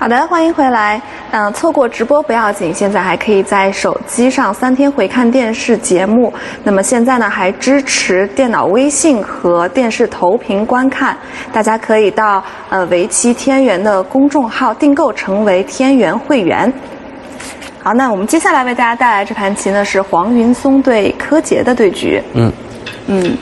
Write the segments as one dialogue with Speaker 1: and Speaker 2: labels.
Speaker 1: 好的，欢迎回来。嗯、错过直播不要紧，现在还可以在手机上三天回看电视节目。那么现在呢，还支持电脑微信和电视投屏观看。大家可以到呃为期天元的公众号订购，成为天元会员。好，那我们接下来为大家带来这盘棋呢是黄云松对柯洁的对局。
Speaker 2: 嗯
Speaker 1: 嗯，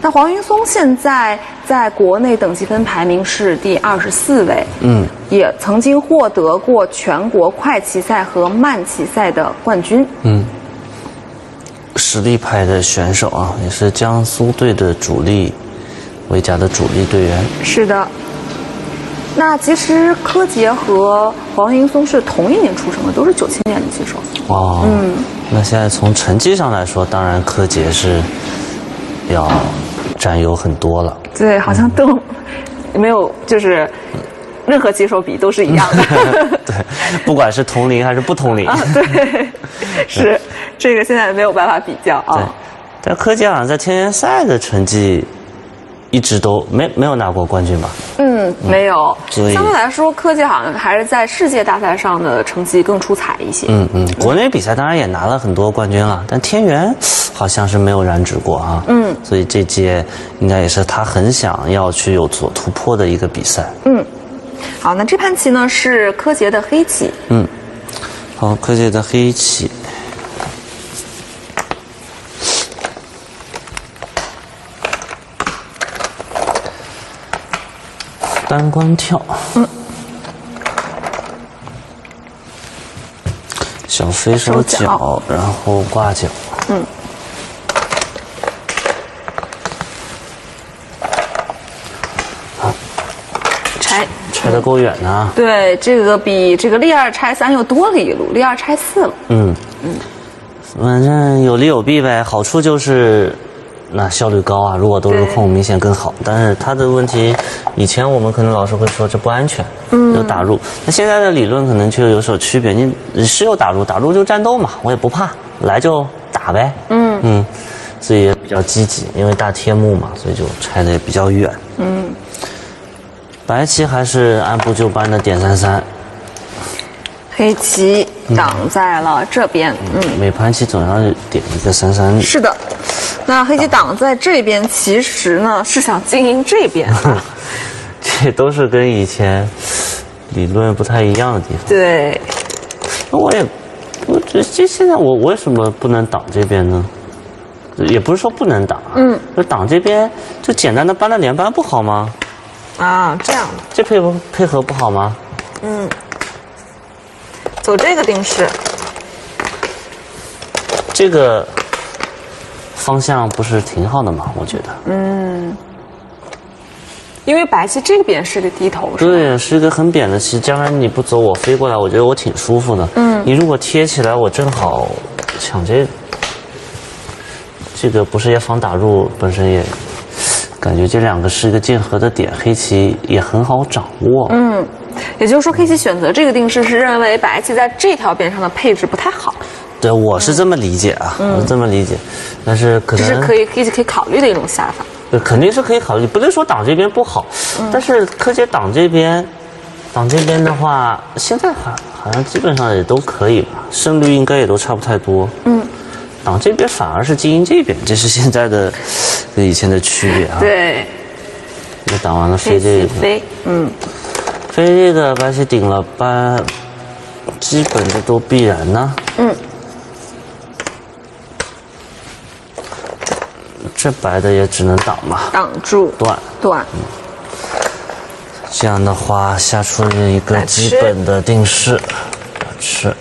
Speaker 1: 那黄云松现在在国内等级分排名是第二十四位，
Speaker 2: 嗯，
Speaker 1: 也曾经获得过全国快棋赛和慢棋赛的冠军。
Speaker 2: 嗯，实力派的选手啊，也是江苏队的主力，维甲的主力队员。
Speaker 1: 是的。那其实柯洁和黄云松是同一年出生的，都是九七年的棋手。
Speaker 2: 哦，
Speaker 1: 嗯，
Speaker 2: 那现在从成绩上来说，当然柯洁是要占优很多了。
Speaker 1: 对，好像都没有，就是任何棋手比都是一样的。
Speaker 2: 对，不管是同龄还是不同龄。
Speaker 1: 啊，对，是这个现在没有办法比较
Speaker 2: 对
Speaker 1: 啊。，
Speaker 2: 但柯洁好像在天元赛的成绩一直都没没有拿过冠军吧？
Speaker 1: 嗯，没有。
Speaker 2: 所以
Speaker 1: 相对来说，柯洁好像还是在世界大赛上的成绩更出彩一些。
Speaker 2: 嗯嗯，国内比赛当然也拿了很多冠军了，但天元好像是没有染指过啊。
Speaker 1: 嗯
Speaker 2: 所以这届应该也是他很想要去有所突破的一个比赛。
Speaker 1: 嗯，好，那这盘棋呢是柯洁的黑棋。
Speaker 2: 嗯，好，柯洁的黑棋。单关跳。嗯。小飞手
Speaker 1: 手
Speaker 2: 脚
Speaker 1: 脚，
Speaker 2: 然后挂脚。
Speaker 1: 嗯。拆。
Speaker 2: 拆的够远呢。
Speaker 1: 对，这个比这个立二拆三又多了一路，立二拆四了。
Speaker 2: 嗯嗯，反正有利有弊呗。好处就是，那效率高啊。如果都是
Speaker 1: 对
Speaker 2: 空，明显更好。但是它的问题，以前我们可能老师会说这不安全，有打入。那现在的理论可能就有所区别。你是有打入，打入就战斗嘛，我也不怕，来就打呗。
Speaker 1: 嗯
Speaker 2: 嗯，所以也比较积极，因为大天幕嘛，所以就拆的也比较远。
Speaker 1: 嗯，
Speaker 2: 白棋还是按部就班的点三三，
Speaker 1: 黑棋挡在了这边。嗯，
Speaker 2: 每盘棋总要点一个三三。
Speaker 1: 是的。那黑棋挡在这边，其实呢是想经营这边啊。
Speaker 2: 这都是跟以前理论不太一样的地方。
Speaker 1: 对，
Speaker 2: 那我也，我这这现在我为什么不能挡这边呢？也不是说不能挡啊，
Speaker 1: 嗯，
Speaker 2: 就挡这边就简单的搬了连扳不好吗？
Speaker 1: 啊，这样。
Speaker 2: 这配合配合不好吗？
Speaker 1: 嗯，走这个定式。
Speaker 2: 这个方向不是挺好的吗？我觉得，
Speaker 1: 嗯，因为白棋这边是个低头，
Speaker 2: 对，是一个很扁的棋，将来你不走我飞过来，我觉得我挺舒服的。
Speaker 1: 嗯
Speaker 2: 你如果贴起来，我正好抢这个，这个不是也防打入，本身也感觉这两个是一个剑合的点，黑棋也很好掌握。
Speaker 1: 嗯，也就是说，黑棋选择这个定式是认为白棋在这条边上的配置不太好，
Speaker 2: 对，我是这么理解啊，我是这么理解，但是可能
Speaker 1: 这是可以黑棋可以考虑的一种下法。
Speaker 2: 对，肯定是可以考虑，不能说挡这边不好，
Speaker 1: 嗯
Speaker 2: 但是柯洁挡这边，挡这边的话，现在好好像基本上也都可以吧，胜率应该也都差不太多。
Speaker 1: 嗯，
Speaker 2: 挡这边反而是精英这边，这是现在的跟以前的区别啊。，
Speaker 1: 对，
Speaker 2: 那挡完了飞这个，
Speaker 1: 棋飞，嗯，
Speaker 2: 飞这个白棋顶了扳，基本的都必然呢。
Speaker 1: 嗯，
Speaker 2: 这白的也只能挡嘛，
Speaker 1: 挡住
Speaker 2: 断。
Speaker 1: 断。
Speaker 2: 这样的话，下出了一个基本的定式，吃。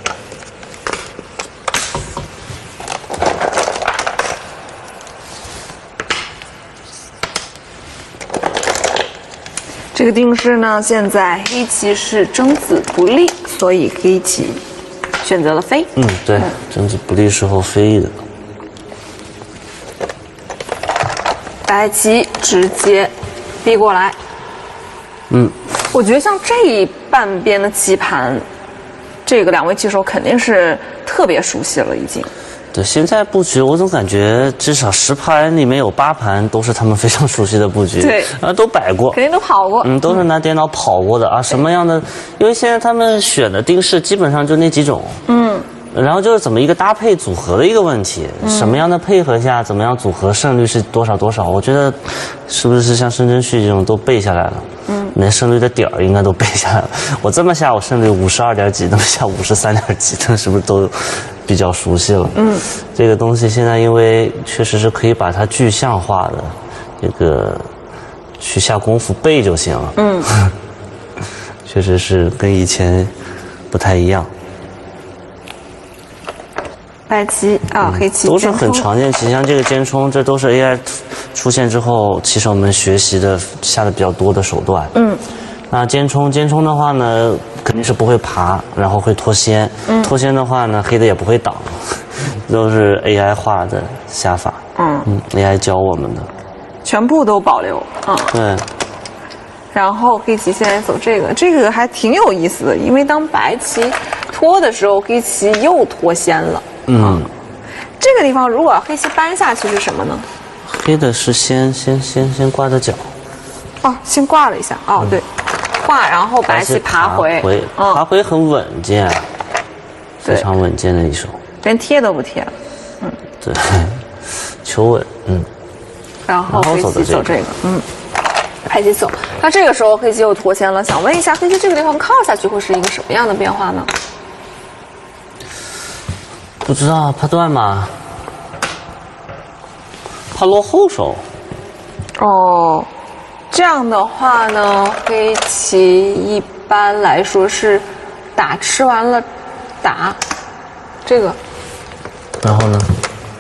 Speaker 1: 这个定式呢，现在黑棋是争子不利，所以黑棋选择了飞。
Speaker 2: 嗯，对，争子不利时候飞的。
Speaker 1: 白棋直接逼过来。
Speaker 2: 嗯，
Speaker 1: 我觉得像这一半边的棋盘，这个两位棋手肯定是特别熟悉了，已经。
Speaker 2: 对，现在布局我总感觉至少十盘里面有八盘都是他们非常熟悉的布局，
Speaker 1: 对
Speaker 2: 啊，都摆过，
Speaker 1: 肯定都跑过。
Speaker 2: 嗯，都是拿电脑跑过的啊，什么样的？因为现在他们选的定式基本上就那几种，嗯，然后就是怎么一个搭配组合的一个问题，什么样的配合下，怎么样组合胜率是多少多少？我觉得是不是像申真旭这种都背下来了？嗯，连胜率的点儿应该都背下来了。我这么下，我胜率五十二点几，那么下五十三点几，那是不是都比较熟悉了？嗯，这个东西现在因为确实是可以把它具象化的，这个去下功夫背就行了。嗯，确实是跟以前不太一样。
Speaker 1: 白棋啊，黑棋
Speaker 2: 都是很常见棋，像这个尖冲，这都是 AI 出现之后棋手们学习的下的比较多的手段。嗯，那尖冲，尖冲的话呢，肯定是不会爬，然后会脱先。嗯，脱先的话呢，黑的也不会挡，都是 AI 画的下法。
Speaker 1: 嗯
Speaker 2: 嗯，AI 教我们的。
Speaker 1: 全部都保留。嗯，
Speaker 2: 对，
Speaker 1: 然后黑棋现在走这个，这个还挺有意思的，因为当白棋脱的时候，黑棋又脱先了。
Speaker 2: 嗯，
Speaker 1: 这个地方如果黑棋搬下去是什么呢？
Speaker 2: 黑的是先先先先挂着脚，
Speaker 1: 哦，先挂了一下。哦，对，挂，然后白棋爬回。
Speaker 2: 回爬
Speaker 1: 嗯，
Speaker 2: 回很稳健，非常稳健的一手。
Speaker 1: 连贴都不贴嗯。
Speaker 2: 对，求稳，嗯。
Speaker 1: 然后黑棋走这个，嗯，白棋走。那这个时候黑棋又脱先了，想问一下，黑棋这个地方靠下去会是一个什么样的变化呢？
Speaker 2: 不知道，怕断吗？怕落后手。
Speaker 1: 哦，这样的话呢，黑棋一般来说是打吃完了打这个，
Speaker 2: 然后呢，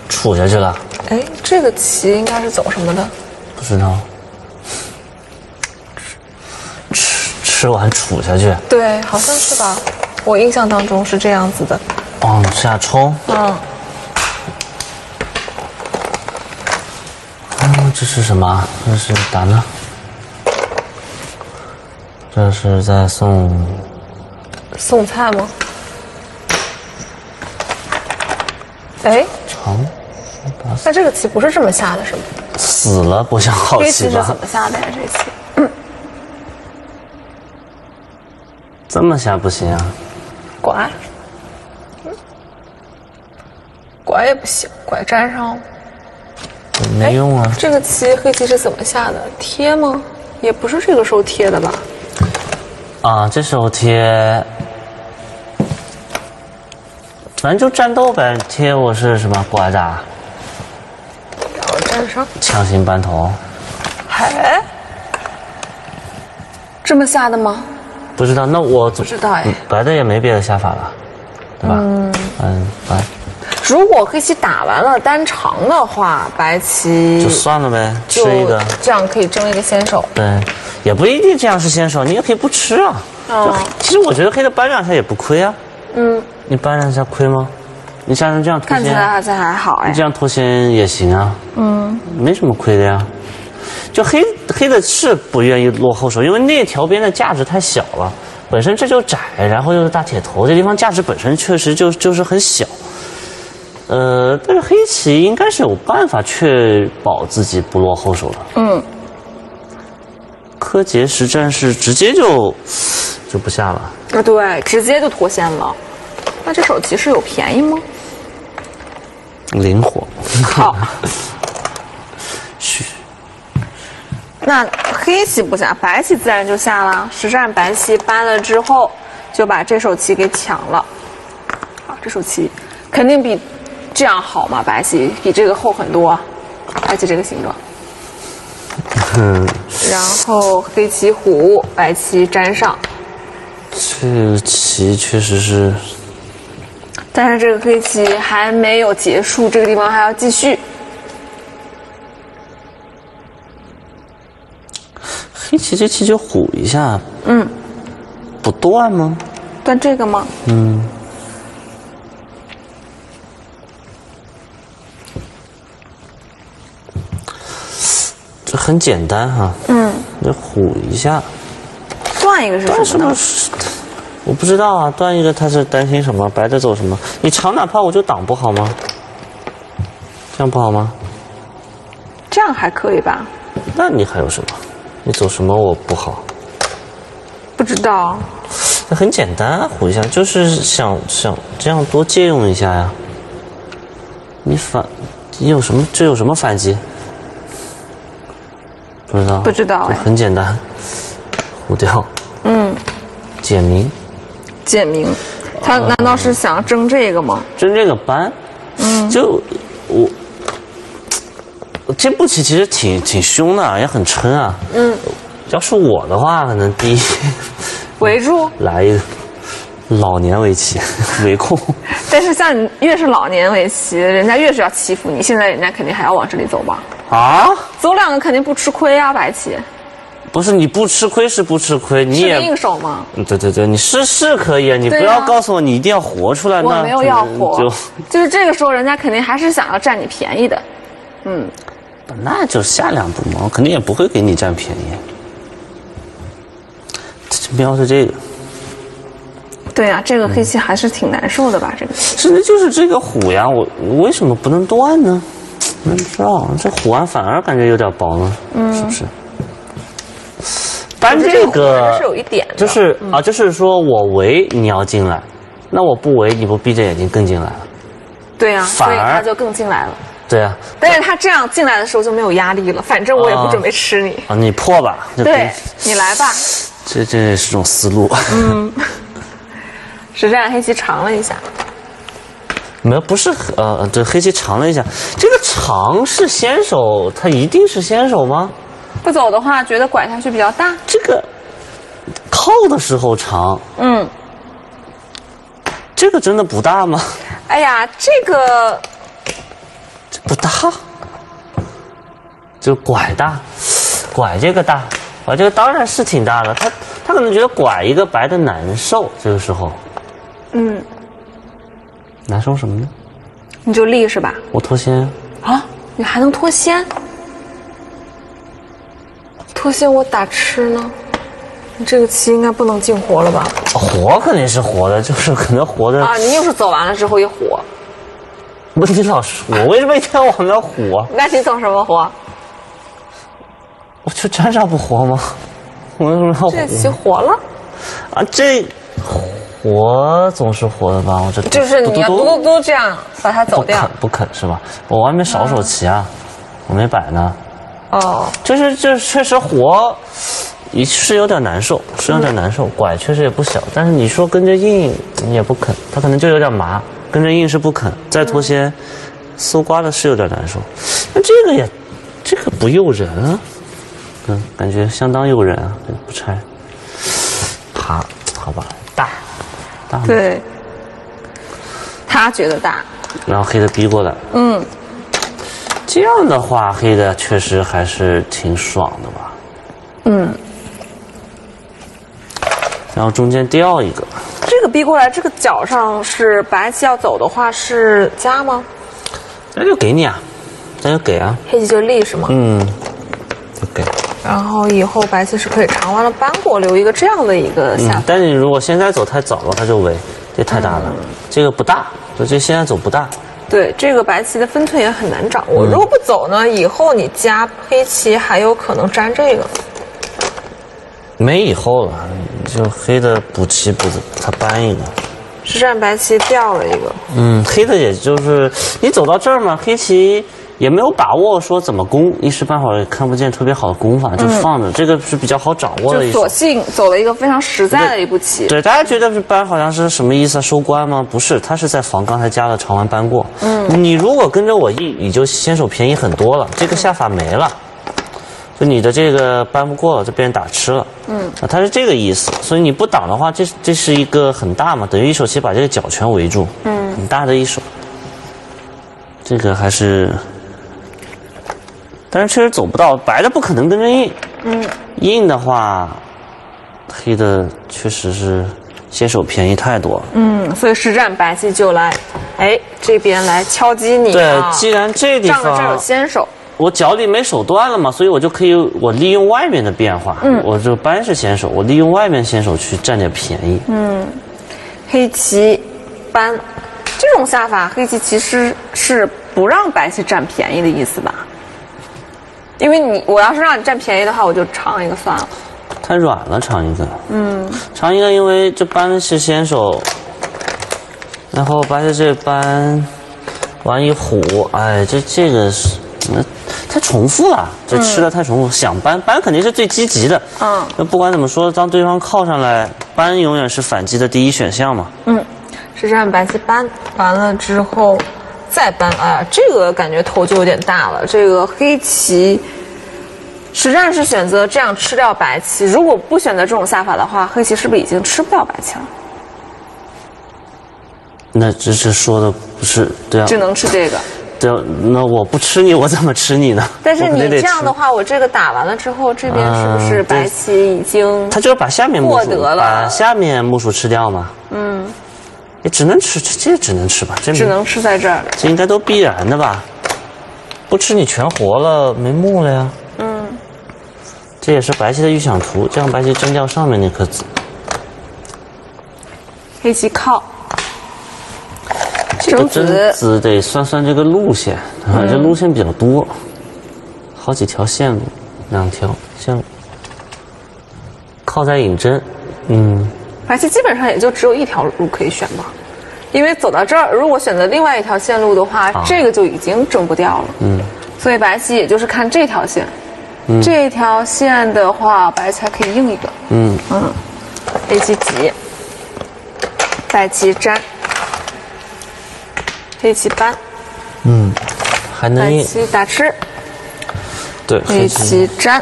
Speaker 2: 杵下去了，
Speaker 1: 哎，这个棋应该是走什么的？
Speaker 2: 不知道。吃吃完杵下去，
Speaker 1: 对，好像是吧？我印象当中是这样子的。
Speaker 2: 往下冲。
Speaker 1: 嗯，
Speaker 2: 嗯，这是什么？这是打呢？这是在送
Speaker 1: 送菜吗？哎，
Speaker 2: 成，
Speaker 1: 那这个棋不是这么下的，是吗？
Speaker 2: 死了不像好
Speaker 1: 黑
Speaker 2: 棋吧
Speaker 1: 棋是怎？么下的呀？这棋
Speaker 2: 这么下不行啊！
Speaker 1: 拐，嗯拐也不行，拐粘上了。
Speaker 2: 没用啊。
Speaker 1: 这个棋黑棋是怎么下的？贴吗？也不是这个时候贴的吧？
Speaker 2: 啊，这时候贴，反正就战斗呗。贴我是什么拐打，
Speaker 1: 然后粘上，
Speaker 2: 强行扳头，
Speaker 1: 嘿，这么下的吗？
Speaker 2: 不知道。那我不
Speaker 1: 不知道哎。
Speaker 2: 白的也没别的下法了，对吧？嗯嗯，白
Speaker 1: 如果黑棋打完了单长的话，白棋
Speaker 2: 就算了呗，吃一个。
Speaker 1: 这样可以争一个先手。
Speaker 2: 对，也不一定这样是先手，你也可以不吃啊。
Speaker 1: 哦
Speaker 2: 其实我觉得黑的扳两下也不亏啊。
Speaker 1: 嗯，
Speaker 2: 你扳两下亏吗？你像成这样脱
Speaker 1: 看起来，好像还好哎
Speaker 2: 你。这样脱先也行啊。嗯，没什么亏的呀。就黑黑的是不愿意落后手，因为那条边的价值太小了，本身这就窄，然后又是大铁头，这地方价值本身确实就就是很小。呃，但是黑棋应该是有办法确保自己不落后手的。
Speaker 1: 嗯，
Speaker 2: 柯洁实战是直接就就不下了。
Speaker 1: 啊对，直接就脱线了。那这手棋是有便宜吗？
Speaker 2: 灵活，
Speaker 1: 好，
Speaker 2: 嘘，
Speaker 1: 那黑棋不下，白棋自然就下了。实战白棋搬了之后，就把这手棋给抢了。好，这手棋肯定比这样好嘛，白棋比这个厚很多，而且这个形状。
Speaker 2: 嗯，
Speaker 1: 然后黑棋虎，白棋粘上，
Speaker 2: 这个棋确实是
Speaker 1: 但是这个黑棋还没有结束，这个地方还要继续。
Speaker 2: 黑棋，这棋就虎一下，
Speaker 1: 嗯，
Speaker 2: 不断吗？
Speaker 1: 断这个吗？
Speaker 2: 嗯，这很简单哈、
Speaker 1: 嗯，
Speaker 2: 这唬一下，
Speaker 1: 断一个是
Speaker 2: 断什
Speaker 1: 什么？
Speaker 2: 我不知道啊，断一个他是担心什么？白的走什么？你长哪炮我就挡不好吗？这样不好吗？
Speaker 1: 这样还可以吧？
Speaker 2: 那你还有什么？你走什么我不好？
Speaker 1: 不知道，
Speaker 2: 那很简单啊，胡一下就是想想这样多借用一下呀。你反，你有什么？这有什么反击？不知道。
Speaker 1: 不知道
Speaker 2: 很简单，胡掉，
Speaker 1: 嗯，
Speaker 2: 简明，
Speaker 1: 简明，他难道是想要争这个吗？
Speaker 2: 争这个班。嗯。就我，这步棋其实挺挺凶的，也很抻啊。
Speaker 1: 嗯，
Speaker 2: 要是我的话，可能第一
Speaker 1: 围住。
Speaker 2: 来一个老年围棋 围控。
Speaker 1: 但是像你越是老年围棋，人家越是要欺负你。现在人家肯定还要往这里走吧？
Speaker 2: 啊？
Speaker 1: 走两个肯定不吃亏啊，白棋
Speaker 2: 不是你不吃亏是不吃亏，你也
Speaker 1: 是硬手吗？
Speaker 2: 嗯对对对，你是是可以啊，你不要告诉我你一定要活出来。那
Speaker 1: 我没有要活，
Speaker 2: 就
Speaker 1: 就是这个时候人家肯定还是想要占你便宜的。嗯，
Speaker 2: 那就下两步嘛，我肯定也不会给你占便宜。这瞄是这个，
Speaker 1: 对啊、这个黑棋还是挺难受的吧？这个
Speaker 2: 甚至就是这个虎呀，我我为什么不能断呢？不知道，这虎完反而感觉有点薄呢，嗯，是不是？搬
Speaker 1: 我觉得
Speaker 2: 这个
Speaker 1: 是有一点的，
Speaker 2: 就是啊，就是说我围你要进来，那我不围你不闭着眼睛更进来了？
Speaker 1: 对呀、
Speaker 2: 反而
Speaker 1: 所以他就更进来了。
Speaker 2: 对啊，
Speaker 1: 但是他这样进来的时候就没有压力了，反正我也不准备吃你。
Speaker 2: 啊，你破吧，
Speaker 1: 对你来吧，
Speaker 2: 这这也是种思路。
Speaker 1: 嗯实战黑棋尝了一下，
Speaker 2: 没有，不是呃，这，黑棋尝了一下，这个尝是先手，它一定是先手吗？
Speaker 1: 不走的话，觉得拐下去比较大。
Speaker 2: 这个靠的时候长，
Speaker 1: 嗯，
Speaker 2: 这个真的不大吗？
Speaker 1: 哎呀，这个
Speaker 2: 这不大，就拐大，拐这个大，拐这个当然是挺大的，他他可能觉得拐一个白的难受，这个时候
Speaker 1: 嗯，
Speaker 2: 难受什么呢？
Speaker 1: 你就立是吧？
Speaker 2: 我脱先，
Speaker 1: 啊，你还能脱先？脱先我打吃呢？你这个棋应该不能进活了吧？
Speaker 2: 活肯定是活的，就是可能活的。
Speaker 1: 啊，你又是走完了之后一活，
Speaker 2: 问题老师，我为什么一定要往那活？
Speaker 1: 那你走什么活？
Speaker 2: 我就站上不活吗？我为什么要活
Speaker 1: 这个棋活了，
Speaker 2: 啊？这活总是活的吧？我这
Speaker 1: 就是你要嘟嘟嘟这样把它走掉
Speaker 2: 不肯。不肯是吧？我外面少手棋啊，我没摆呢。
Speaker 1: 哦，
Speaker 2: 就是就是确实活，也是有点难受，是有点难受。拐确实也不小，但是你说跟着硬你也不肯，他可能就有点麻。跟着硬是不肯，再脱先，搜刮的是有点难受。那这个也，这个不诱人啊，嗯，感觉相当诱人啊，不拆。爬，好吧，大，大吗，
Speaker 1: 对，他觉得大，
Speaker 2: 然后黑的逼过来，
Speaker 1: 嗯，
Speaker 2: 这样的话，黑的确实还是挺爽的吧。
Speaker 1: 嗯，
Speaker 2: 然后中间掉一个，
Speaker 1: 这个逼过来，这个角上是白棋要走的话是加吗？
Speaker 2: 那就给你啊，那就给啊，
Speaker 1: 黑棋就立是吗？
Speaker 2: 嗯，就给。
Speaker 1: 然后以后白棋是可以长完了搬过，留一个这样的一个下
Speaker 2: 嗯，但是你如果现在走太早了，它就围，这太大了，这个不大，就这现在走不大。
Speaker 1: 对，这个白棋的分寸也很难掌握。如果不走呢，以后你加黑棋还有可能粘这个。
Speaker 2: 没以后了，就黑的补棋补它搬一个。
Speaker 1: 实战白棋掉了一个，
Speaker 2: 嗯，黑的也就是你走到这儿嘛，黑棋也没有把握说怎么攻，一时半会儿也看不见特别好的攻法，就放着，这个是比较好掌握的一
Speaker 1: 就索。性走了一个非常实在的一步棋。
Speaker 2: 对，大家觉得这搬好像是什么意思啊？收官吗？不是，他是在防刚才加了长完搬过。嗯，你如果跟着我一，你就先手便宜很多了，这个下法没了，就你的这个搬不过了，就被人打吃了。嗯，啊，他是这个意思，所以你不挡的话，这这是一个很大嘛，等于一手棋把这个角全围住。嗯，很大的一手，这个还是，但是确实走不到，白的不可能跟着硬。
Speaker 1: 嗯，
Speaker 2: 硬的话，黑的确实是先手便宜太多了。
Speaker 1: 嗯，所以实战白棋就来，哎，这边来敲击你、
Speaker 2: 对
Speaker 1: 啊。，
Speaker 2: 既然这地
Speaker 1: 仗着这儿有先手，
Speaker 2: 我脚里没手段了嘛，所以我就可以我利用外面的变化，嗯，我这扳是先手，我利用外面先手去占点便宜。
Speaker 1: 嗯黑棋扳，这种下法黑棋其实是不让白棋占便宜的意思吧？因为你我要是让你占便宜的话，我就尝一个算了。
Speaker 2: 太软了，尝一个。嗯，尝一个，因为这搬是先手，然后白的这搬完一虎，哎，这这个是，那太重复了，这吃的太重复。想搬搬肯定是最积极的。
Speaker 1: 嗯，
Speaker 2: 那不管怎么说，当对方靠上来，搬永远是反击的第一选项嘛。
Speaker 1: 嗯，是这样白棋搬完了之后再搬，哎呀，这个感觉头就有点大了。这个黑棋实战是选择这样吃掉白棋，如果不选择这种下法的话，黑棋是不是已经吃不掉白棋了？
Speaker 2: 那这是说的不是对啊？
Speaker 1: 只能吃这个。
Speaker 2: 对啊，那我不吃你，我怎么吃你呢？
Speaker 1: 但是你这样的话，我这个打完了之后，这边是不是白棋已经？
Speaker 2: 他就是把下面木薯
Speaker 1: 获得了
Speaker 2: 把下面木薯吃掉嘛。
Speaker 1: 嗯，
Speaker 2: 也只能吃，这这只能吃吧，这
Speaker 1: 只能吃在这儿。
Speaker 2: 这应该都必然的吧？不吃你全活了，没木了呀。
Speaker 1: 嗯，
Speaker 2: 这也是白棋的预想图，这样白棋争掉上面那颗子。
Speaker 1: 黑棋靠，
Speaker 2: 这个争
Speaker 1: 子
Speaker 2: 得算算这个路线啊，这路线比较多，好几条线路，两条线路，靠在引针，嗯，
Speaker 1: 白棋基本上也就只有一条路可以选吧，因为走到这儿，如果选择另外一条线路的话，
Speaker 2: 啊
Speaker 1: 这个就已经争不掉了。
Speaker 2: 嗯，
Speaker 1: 所以白棋也就是看这条线，这条线的话，白棋还可以硬一个。
Speaker 2: 嗯，
Speaker 1: 嗯，黑棋挤，白棋粘，黑棋搬，嗯
Speaker 2: 还能应
Speaker 1: 白棋打吃，
Speaker 2: 对
Speaker 1: 黑
Speaker 2: 黑棋，
Speaker 1: 粘。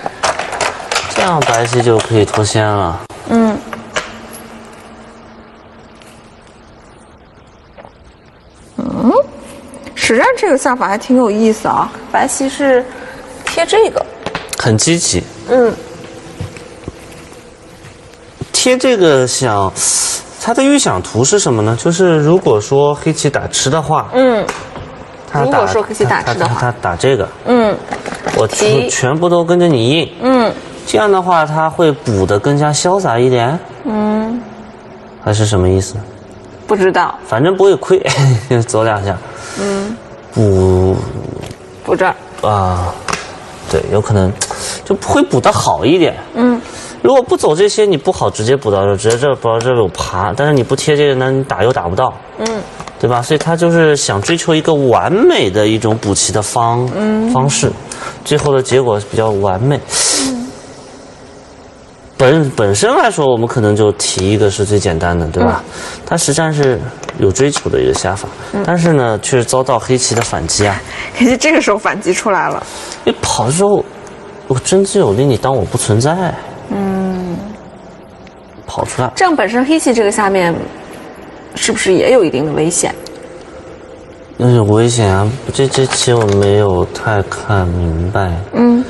Speaker 2: 这样白棋就可以脱先了。
Speaker 1: 嗯，嗯，实战这个下法还挺有意思啊。白棋是贴这个，
Speaker 2: 很积极。
Speaker 1: 嗯，
Speaker 2: 贴这个想，他的预想图是什么呢？就是如果说黑棋打吃的话，
Speaker 1: 嗯如果说黑棋打吃的话
Speaker 2: 他打这个，
Speaker 1: 嗯
Speaker 2: 我
Speaker 1: 提
Speaker 2: 全全部都跟着你应，
Speaker 1: 嗯
Speaker 2: 这样的话他会补的更加潇洒一点，
Speaker 1: 嗯，
Speaker 2: 还是什么意思？
Speaker 1: 不知道，
Speaker 2: 反正不会亏，走两下，
Speaker 1: 嗯，
Speaker 2: 补
Speaker 1: 补这儿，
Speaker 2: 啊，对，有可能就会补的好一点。
Speaker 1: 嗯
Speaker 2: 如果不走这些，你不好直接补到这儿，直接这儿补到这儿有爬，但是你不贴这个呢，你打又打不到，
Speaker 1: 嗯
Speaker 2: 对吧？所以他就是想追求一个完美的一种补齐的方、方式，最后的结果比较完美。本本身来说，我们可能就提一个是最简单的，对吧？它实战是有追求的一个下法，但是呢，却遭到黑棋的反击啊！
Speaker 1: 黑 棋这个时候反击出来了。
Speaker 2: 你跑的时候，我真自有力，你当我不存在。嗯，跑出来，
Speaker 1: 这样本身黑棋这个下面是不是也有一定的危险？
Speaker 2: 那有危险啊！这这棋我没有太看明白。
Speaker 1: 嗯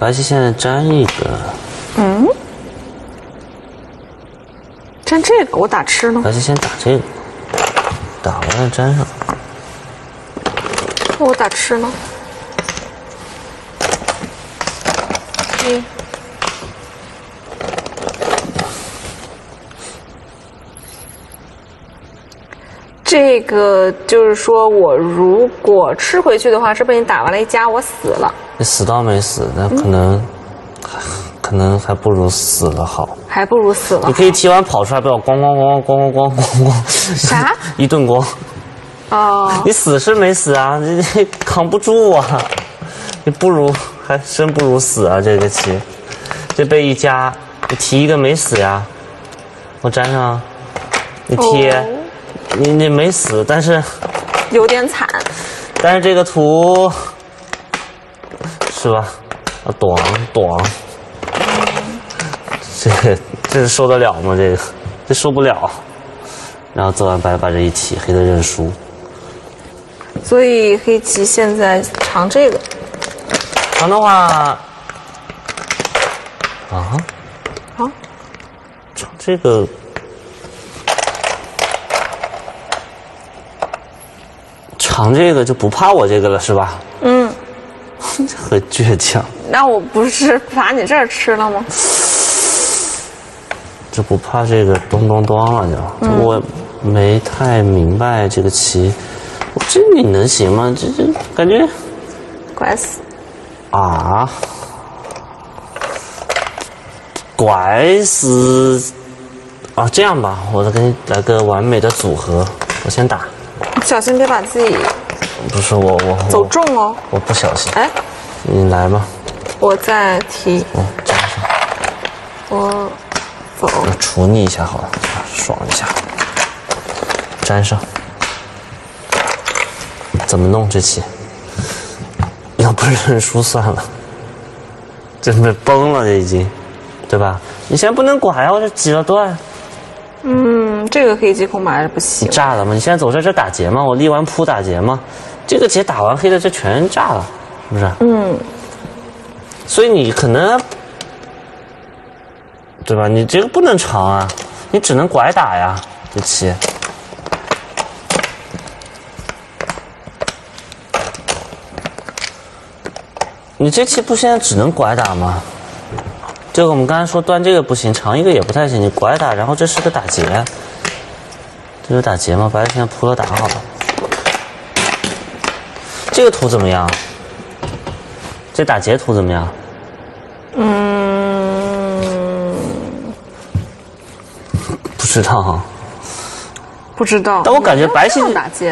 Speaker 2: 白棋现在粘一个，
Speaker 1: 粘这个我打吃呢，
Speaker 2: 那就先打这个，打完了粘上。
Speaker 1: 我打吃呢。嗯。这个就是说，我如果吃回去的话，是被你打完了一家，我死了，
Speaker 2: 你死倒没死，那可能，可能还不如死了好。
Speaker 1: 还不如死了
Speaker 2: 你。可以提完跑出来，不要咣咣咣咣咣咣咣咣，
Speaker 1: 啥？
Speaker 2: 一顿咣。
Speaker 1: 哦，
Speaker 2: 你死是没死啊，你 你扛不住啊，你不如还真不如死啊！这个棋，这被一夹，你提一个没死呀，我粘上，你贴，
Speaker 1: 哦
Speaker 2: 你你没死，但是
Speaker 1: 有点惨。
Speaker 2: 但是这个图是吧？啊，短短，这个这受得了吗？这个这受不了。然后做完白把这一起，黑的认输。
Speaker 1: 所以黑棋现在尝这个，
Speaker 2: 尝的话，啊，
Speaker 1: 好，
Speaker 2: 尝这个尝这个就不怕我这个了是吧？
Speaker 1: 嗯，
Speaker 2: 很倔强，
Speaker 1: 那我不是把你这儿吃了吗？
Speaker 2: 就不怕这个咚咚咚了就。我没太明白这个棋这你能行吗？这这感觉
Speaker 1: 拐死。
Speaker 2: 啊，拐死啊！这样吧，我再给你来个完美的组合。我先打，
Speaker 1: 小心别把自己
Speaker 2: 不是我我
Speaker 1: 走
Speaker 2: 我
Speaker 1: 重哦。
Speaker 2: 我不小心，
Speaker 1: 哎，
Speaker 2: 你来吧。
Speaker 1: 我再提，
Speaker 2: 哦，加上，
Speaker 1: 我走。
Speaker 2: 我杵你一下好了，爽一下，粘上。怎么弄这期？要不认输算了，真的崩了，这已经，对吧？你现在不能拐啊，我这挤了段，
Speaker 1: 嗯，这个黑棋恐怕还是不行。
Speaker 2: 炸了吗？你现在走在这打劫吗？我立完扑打劫吗？这个劫打完黑的，这全炸了，是不是？
Speaker 1: 嗯，
Speaker 2: 所以你可能，对吧？你这个不能长啊，你只能拐打呀，这棋。你这棋不现在只能拐打吗？这个我们刚才说断这个不行，长一个也不太行。你拐打，然后这是个打劫，这是打劫吗？白现在扑了打好了。这个图怎么样？这打劫图怎么样？
Speaker 1: 嗯，
Speaker 2: 知道哈。
Speaker 1: 不知道。
Speaker 2: 但我感觉白棋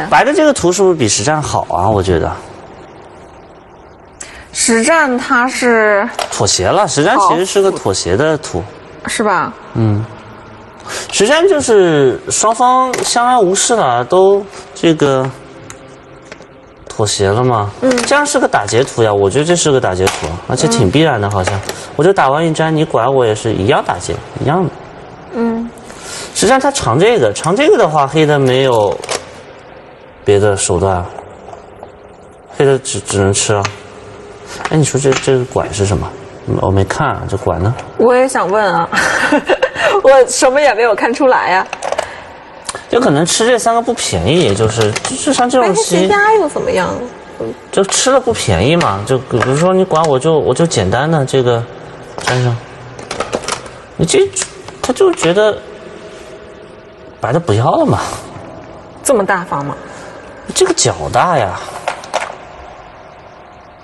Speaker 2: 白的这个图是不是比实战好啊？我觉得
Speaker 1: 实战它是
Speaker 2: 妥协了，实战其实是个妥协的图。
Speaker 1: 是吧？
Speaker 2: 嗯实战就是双方相安无事了，都这个妥协了嘛。嗯，这样是个打劫图呀，我觉得这是个打劫图，而且挺必然的，好像。我就打完一张，你拐我也是一样打劫，一样的。
Speaker 1: 嗯，
Speaker 2: 实战他尝这个，尝这个的话，黑的没有别的手段，黑的只只能吃啊。哎，你说这这个拐是什么？嗯我没看啊，这拐呢？
Speaker 1: 我也想问啊，我什么也没有看出来呀、
Speaker 2: 就可能吃这三个不便宜，也就是就是像这种棋，
Speaker 1: 棋压又怎么样？
Speaker 2: 就吃了不便宜嘛。就比如说你管我就我就简单的这个粘上，你这他就觉得白的不要了嘛，
Speaker 1: 这么大方吗？
Speaker 2: 这个脚大呀，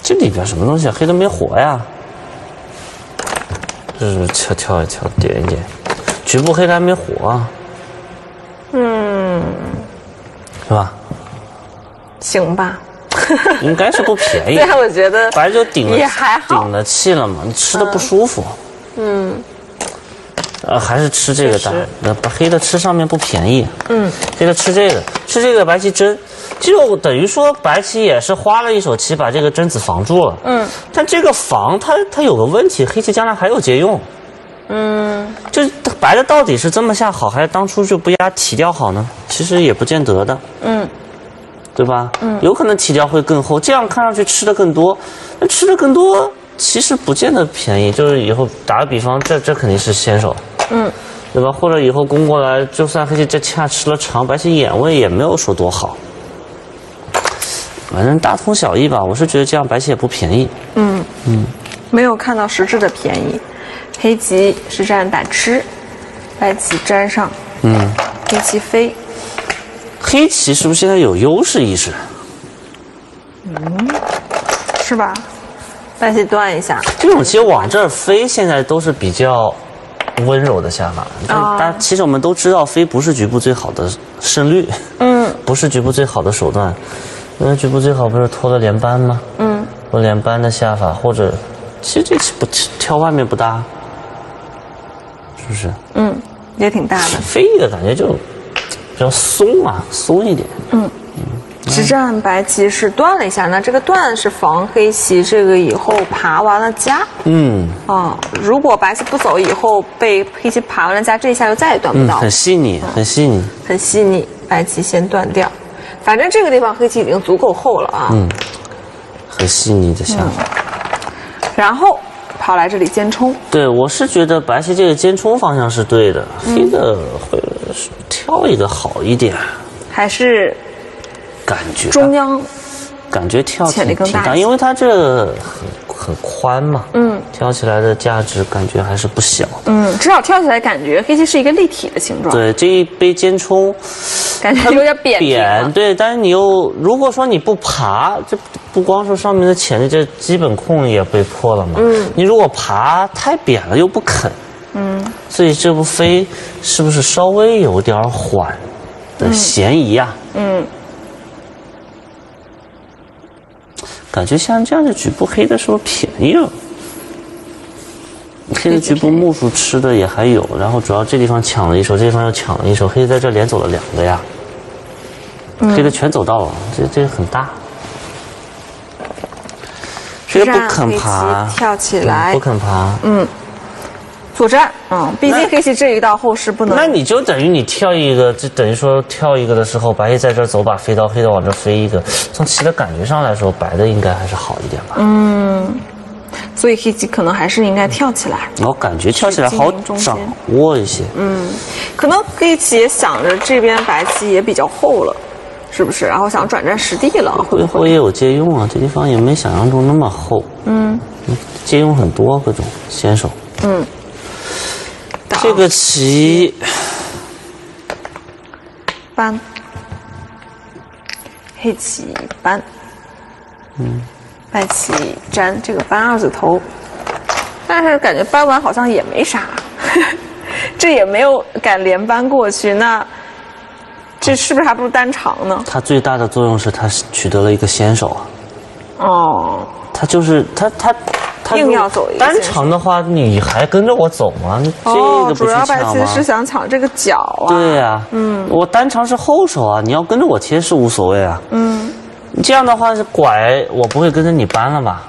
Speaker 2: 这里边什么东西啊？黑的没活呀，这是跳跳一跳点一点，局部黑的还没活啊，
Speaker 1: 嗯，
Speaker 2: 是吧？
Speaker 1: 行吧。
Speaker 2: 应该是不便宜
Speaker 1: 对。啊，我觉得
Speaker 2: 白就顶了
Speaker 1: 也还好
Speaker 2: 顶了气了嘛，你吃的不舒服。
Speaker 1: 嗯
Speaker 2: 呃，还是吃这个大，那把黑的吃上面不便宜，
Speaker 1: 嗯，
Speaker 2: 黑的吃这个，吃这个白棋真，就等于说白棋也是花了一手棋把这个贞子防住了，
Speaker 1: 嗯，
Speaker 2: 但这个防它它有个问题，黑棋将来还有劫用，
Speaker 1: 嗯，
Speaker 2: 就是白的到底是这么下好，还是当初就不压提掉好呢？其实也不见得的，
Speaker 1: 嗯，
Speaker 2: 对吧？嗯，有可能提掉会更厚，这样看上去吃的更多，那吃的更多其实不见得便宜。就是以后打个比方，这这肯定是先手，
Speaker 1: 嗯，
Speaker 2: 对吧？或者以后攻过来，就算黑棋这恰吃了长，白棋眼位也没有说多好，反正大同小异吧。我是觉得这样白棋也不便宜。
Speaker 1: 嗯嗯没有看到实质的便宜。黑棋实战打吃，白棋粘上，
Speaker 2: 嗯，
Speaker 1: 黑棋飞，
Speaker 2: 黑棋是不是现在有优势意识？
Speaker 1: 嗯是吧？白棋断一下，
Speaker 2: 这种棋往这儿飞，现在都是比较温柔的下法。但
Speaker 1: 哦
Speaker 2: 其实我们都知道，飞不是局部最好的胜率，
Speaker 1: 嗯
Speaker 2: 不是局部最好的手段。因为局部最好不是拖了连扳吗？
Speaker 1: 嗯，
Speaker 2: 拖连扳的下法，或者其实这次不挑外面不搭，是不是？
Speaker 1: 嗯，也挺大的。
Speaker 2: 飞一个感觉就比较松啊，松一点。
Speaker 1: 实战白棋是断了一下，那这个断是防黑棋这个以后爬完了家
Speaker 2: 嗯，
Speaker 1: 啊、如果白棋不走以后被黑棋爬完了家，这一下就再也断不
Speaker 2: 嗯，
Speaker 1: 到，
Speaker 2: 很细腻，很细腻。
Speaker 1: 很细腻。白棋先断掉，反正这个地方黑棋已经足够厚了啊。
Speaker 2: 嗯很细腻的下法。
Speaker 1: 然后跑来这里尖冲，
Speaker 2: 对，我是觉得白棋这个尖冲方向是对的，黑的会挑一个好一点，
Speaker 1: 还是
Speaker 2: 感觉
Speaker 1: 中央
Speaker 2: 感觉跳
Speaker 1: 起来
Speaker 2: 挺挺大，
Speaker 1: 更大
Speaker 2: 因为它这很很宽嘛，
Speaker 1: 嗯
Speaker 2: 跳起来的价值感觉还是不小。
Speaker 1: 嗯，至少跳起来感觉黑棋是一个立体的形状。
Speaker 2: 对，这一杯尖冲，
Speaker 1: 感觉有点扁
Speaker 2: 扁，对，但是你又如果说你不爬，这不光说上面的潜力，这基本控也被破了嘛。嗯，你如果爬太扁了又不肯，嗯，所以这不飞是不是稍微有点缓的嫌疑啊？
Speaker 1: 嗯，
Speaker 2: 感觉像这样的局部黑的时候便宜了。黑的局部木数吃的也还有，然后主要这地方抢了一手，这地方又抢了一手，黑在这连走了两个呀，黑的全走到了，这这个很大，这个不肯爬。
Speaker 1: 让黑，棋跳起
Speaker 2: 嗯
Speaker 1: 来
Speaker 2: 不，肯爬，
Speaker 1: 作战。嗯，毕竟黑棋这一道后势不能。
Speaker 2: 那你就等于你跳一个，就等于说跳一个的时候，白棋在这儿走把飞刀，黑的往这飞一个，从棋的感觉上来说，白的应该还是好一点吧？嗯，
Speaker 1: 所以黑棋可能还是应该跳起来。
Speaker 2: 我感觉跳起来好掌握一些，嗯
Speaker 1: 可能黑棋也想着这边白棋也比较厚了，是不是？然后想转战实地了，会不会？
Speaker 2: 最后也有借用啊，这地方也没想象中那么厚。嗯，借用很多各种先手。
Speaker 1: 打
Speaker 2: 这个棋。
Speaker 1: 搬，黑棋搬，嗯，白棋粘这个搬二字头，但是感觉搬完好像也没啥，这也没有敢连搬过去，那这是不是还不如单长呢？
Speaker 2: 它最大的作用是它取得了一个先手啊，
Speaker 1: 哦，
Speaker 2: 它就是它它它
Speaker 1: 硬要走一个
Speaker 2: 单长的话，你还跟着我走吗？你这
Speaker 1: 哦，
Speaker 2: 个不去
Speaker 1: 主要是想抢这个角啊。
Speaker 2: 对呀、嗯，我单长是后手啊，你要跟着我贴是无所谓啊。
Speaker 1: 嗯，
Speaker 2: 这样的话是拐，我不会跟着你搬了吧？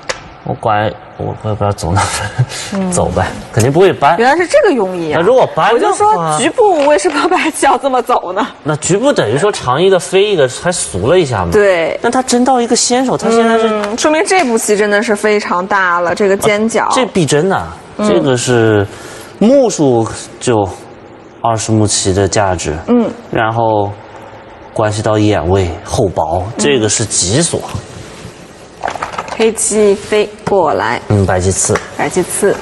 Speaker 2: 我拐，我我也不知道走哪儿，走呗，肯定不会搬。
Speaker 1: 原来是这个用意啊！
Speaker 2: 那如果搬
Speaker 1: 我就说局部为什么白棋要这么走呢？
Speaker 2: 那局部等于说长一个飞一个，还俗了一下嘛。。
Speaker 1: 对，
Speaker 2: 那他真到一个先手，他现在是、
Speaker 1: 嗯，说明这部棋真的是非常大了，这个尖角。
Speaker 2: 这必争的，这个是目数就二十目棋的价值。
Speaker 1: 嗯，
Speaker 2: 然后关系到眼位厚薄，这个是极锁。
Speaker 1: 黑棋飞过来，
Speaker 2: 嗯，白棋刺。
Speaker 1: 白棋刺，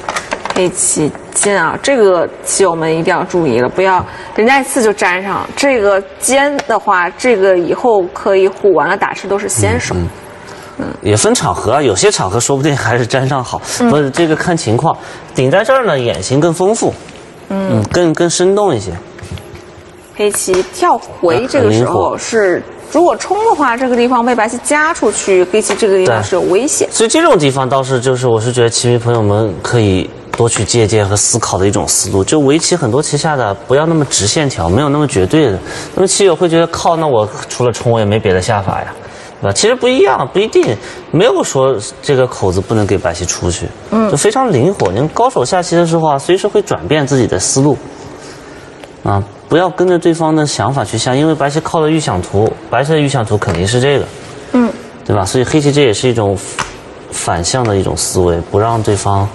Speaker 1: 黑棋尖啊，这个棋我们一定要注意了，不要人家一刺就粘上。这个尖的话，这个以后可以虎完了打吃都是先手。
Speaker 2: 嗯也分场合啊，有些场合说不定还是粘上好，
Speaker 1: 嗯
Speaker 2: 不是这个看情况。顶在这儿呢，眼型更丰富，嗯，更更生动一些。
Speaker 1: 黑棋跳回
Speaker 2: 啊
Speaker 1: 这个时候是，如果冲的话，这个地方被白棋夹出去，黑棋这个地方是有危险。
Speaker 2: 所以这种地方倒是就是，我是觉得棋迷朋友们可以多去借鉴和思考的一种思路。就围棋很多棋下的不要那么直线条，没有那么绝对的。那么棋友会觉得靠，那我除了冲我也没别的下法呀，对吧？其实不一样，不一定，没有说这个口子不能给白棋出去，嗯，就非常灵活。你高手下棋的时候啊，随时会转变自己的思路，啊，不要跟着对方的想法去下，因为白棋靠的预想图，白棋的预想图肯定是这个，
Speaker 1: 嗯，
Speaker 2: 对吧？所以黑棋这也是一种反向的一种思维，不让对方